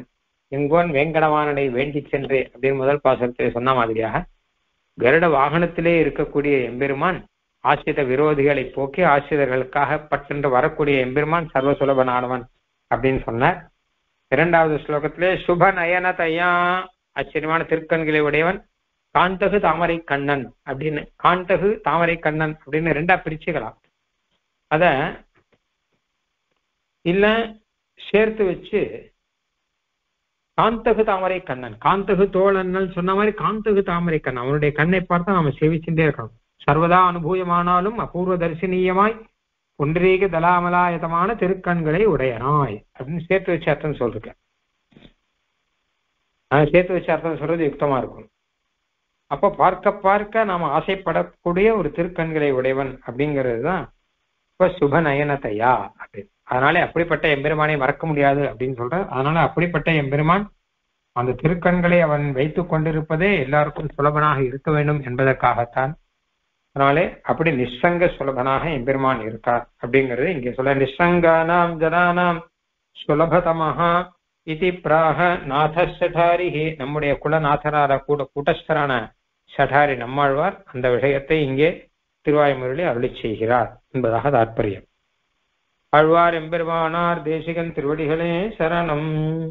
எங்கோன் வேங்கடவானனை வேண்டி சென்று அப்படின்னு முதல் பாசனத்தில் சொன்ன மாதிரியாக கருட வாகனத்திலே இருக்கக்கூடிய எம்பெருமான் ஆசிரித விரோதிகளை போக்கி ஆசிரியர்களுக்காக பட்டென்று வரக்கூடிய எம்பெருமான் சர்வ சுலபனானவன் அப்படின்னு சொன்னார். இரண்டாவது ஸ்லோகத்திலே சுப நயனதையா ஆச்சரியமான திருக்கண்களை உடையவன் காண்டகு தாமரை கண்ணன் அப்படின்னு காண்டகு தாமரை கண்ணன் அப்படின்னு ரெண்டா பிரிச்சுக்கலாம். அத இல்ல சேர்த்து வச்சு காந்தகு தாமரை கண்ணன். காந்தகு தோழன்னல் சொன்ன மாதிரி காந்தகு தாமரை கண்ணன். அவனுடைய கண்ணை பார்த்தா நாம சேவிச்சுட்டே இருக்கணும். சர்வதா அனுபூயமானாலும் அபூர்வ தரிசனீயமாய் ஒன்றீக தலாமலாயதமான திருக்கண்களை உடையனாய். அப்படின்னு சேர்த்து வச்சு அர்த்தம் சொல்றேன் நான் சேர்த்து வச்சு அர்த்தம் சொல்றது யுக்தமா இருக்கும். அப்ப பார்க்க பார்க்க நாம ஆசைப்படக்கூடிய ஒரு திருக்கண்களை உடையவன் அப்படிங்கிறது தான் சுபநயனத்தையா? சுப நயனத்தையா அப்படின்னு அதனால அப்படிப்பட்ட எம்பெருமானை மறக்க முடியாது அப்படின்னு சொல்ற அதனால அப்படிப்பட்ட எம்பெருமான் அந்த திருக்கண்களை அவன் வைத்துக் கொண்டிருப்பதே எல்லாருக்கும் சுலபனாக இருக்க வேண்டும் என்பதற்காகத்தான். அதனாலே அப்படி நிஸ்ஸங்க சுலபனாக எம்பெருமான் இருக்கார் அப்படிங்கிறது இங்கே சொல்ல நிஸ்ஸங்கானாம் ஜனானாம் சுலபதமஹா இது பிராக நாத சடாரிஹி நம்முடைய குலநாதனார கூட கூட்டஸ்தரான சடாரி நம்மாழ்வார் அந்த விஷயத்தை இங்கே திருவாய்மொழியிலே அருளி செய்கிறார் என்பதாக தாற்பயம். ஆழ்வார் எம்பெருமானார் தேசிகன் திருவடிகளே சரணம்.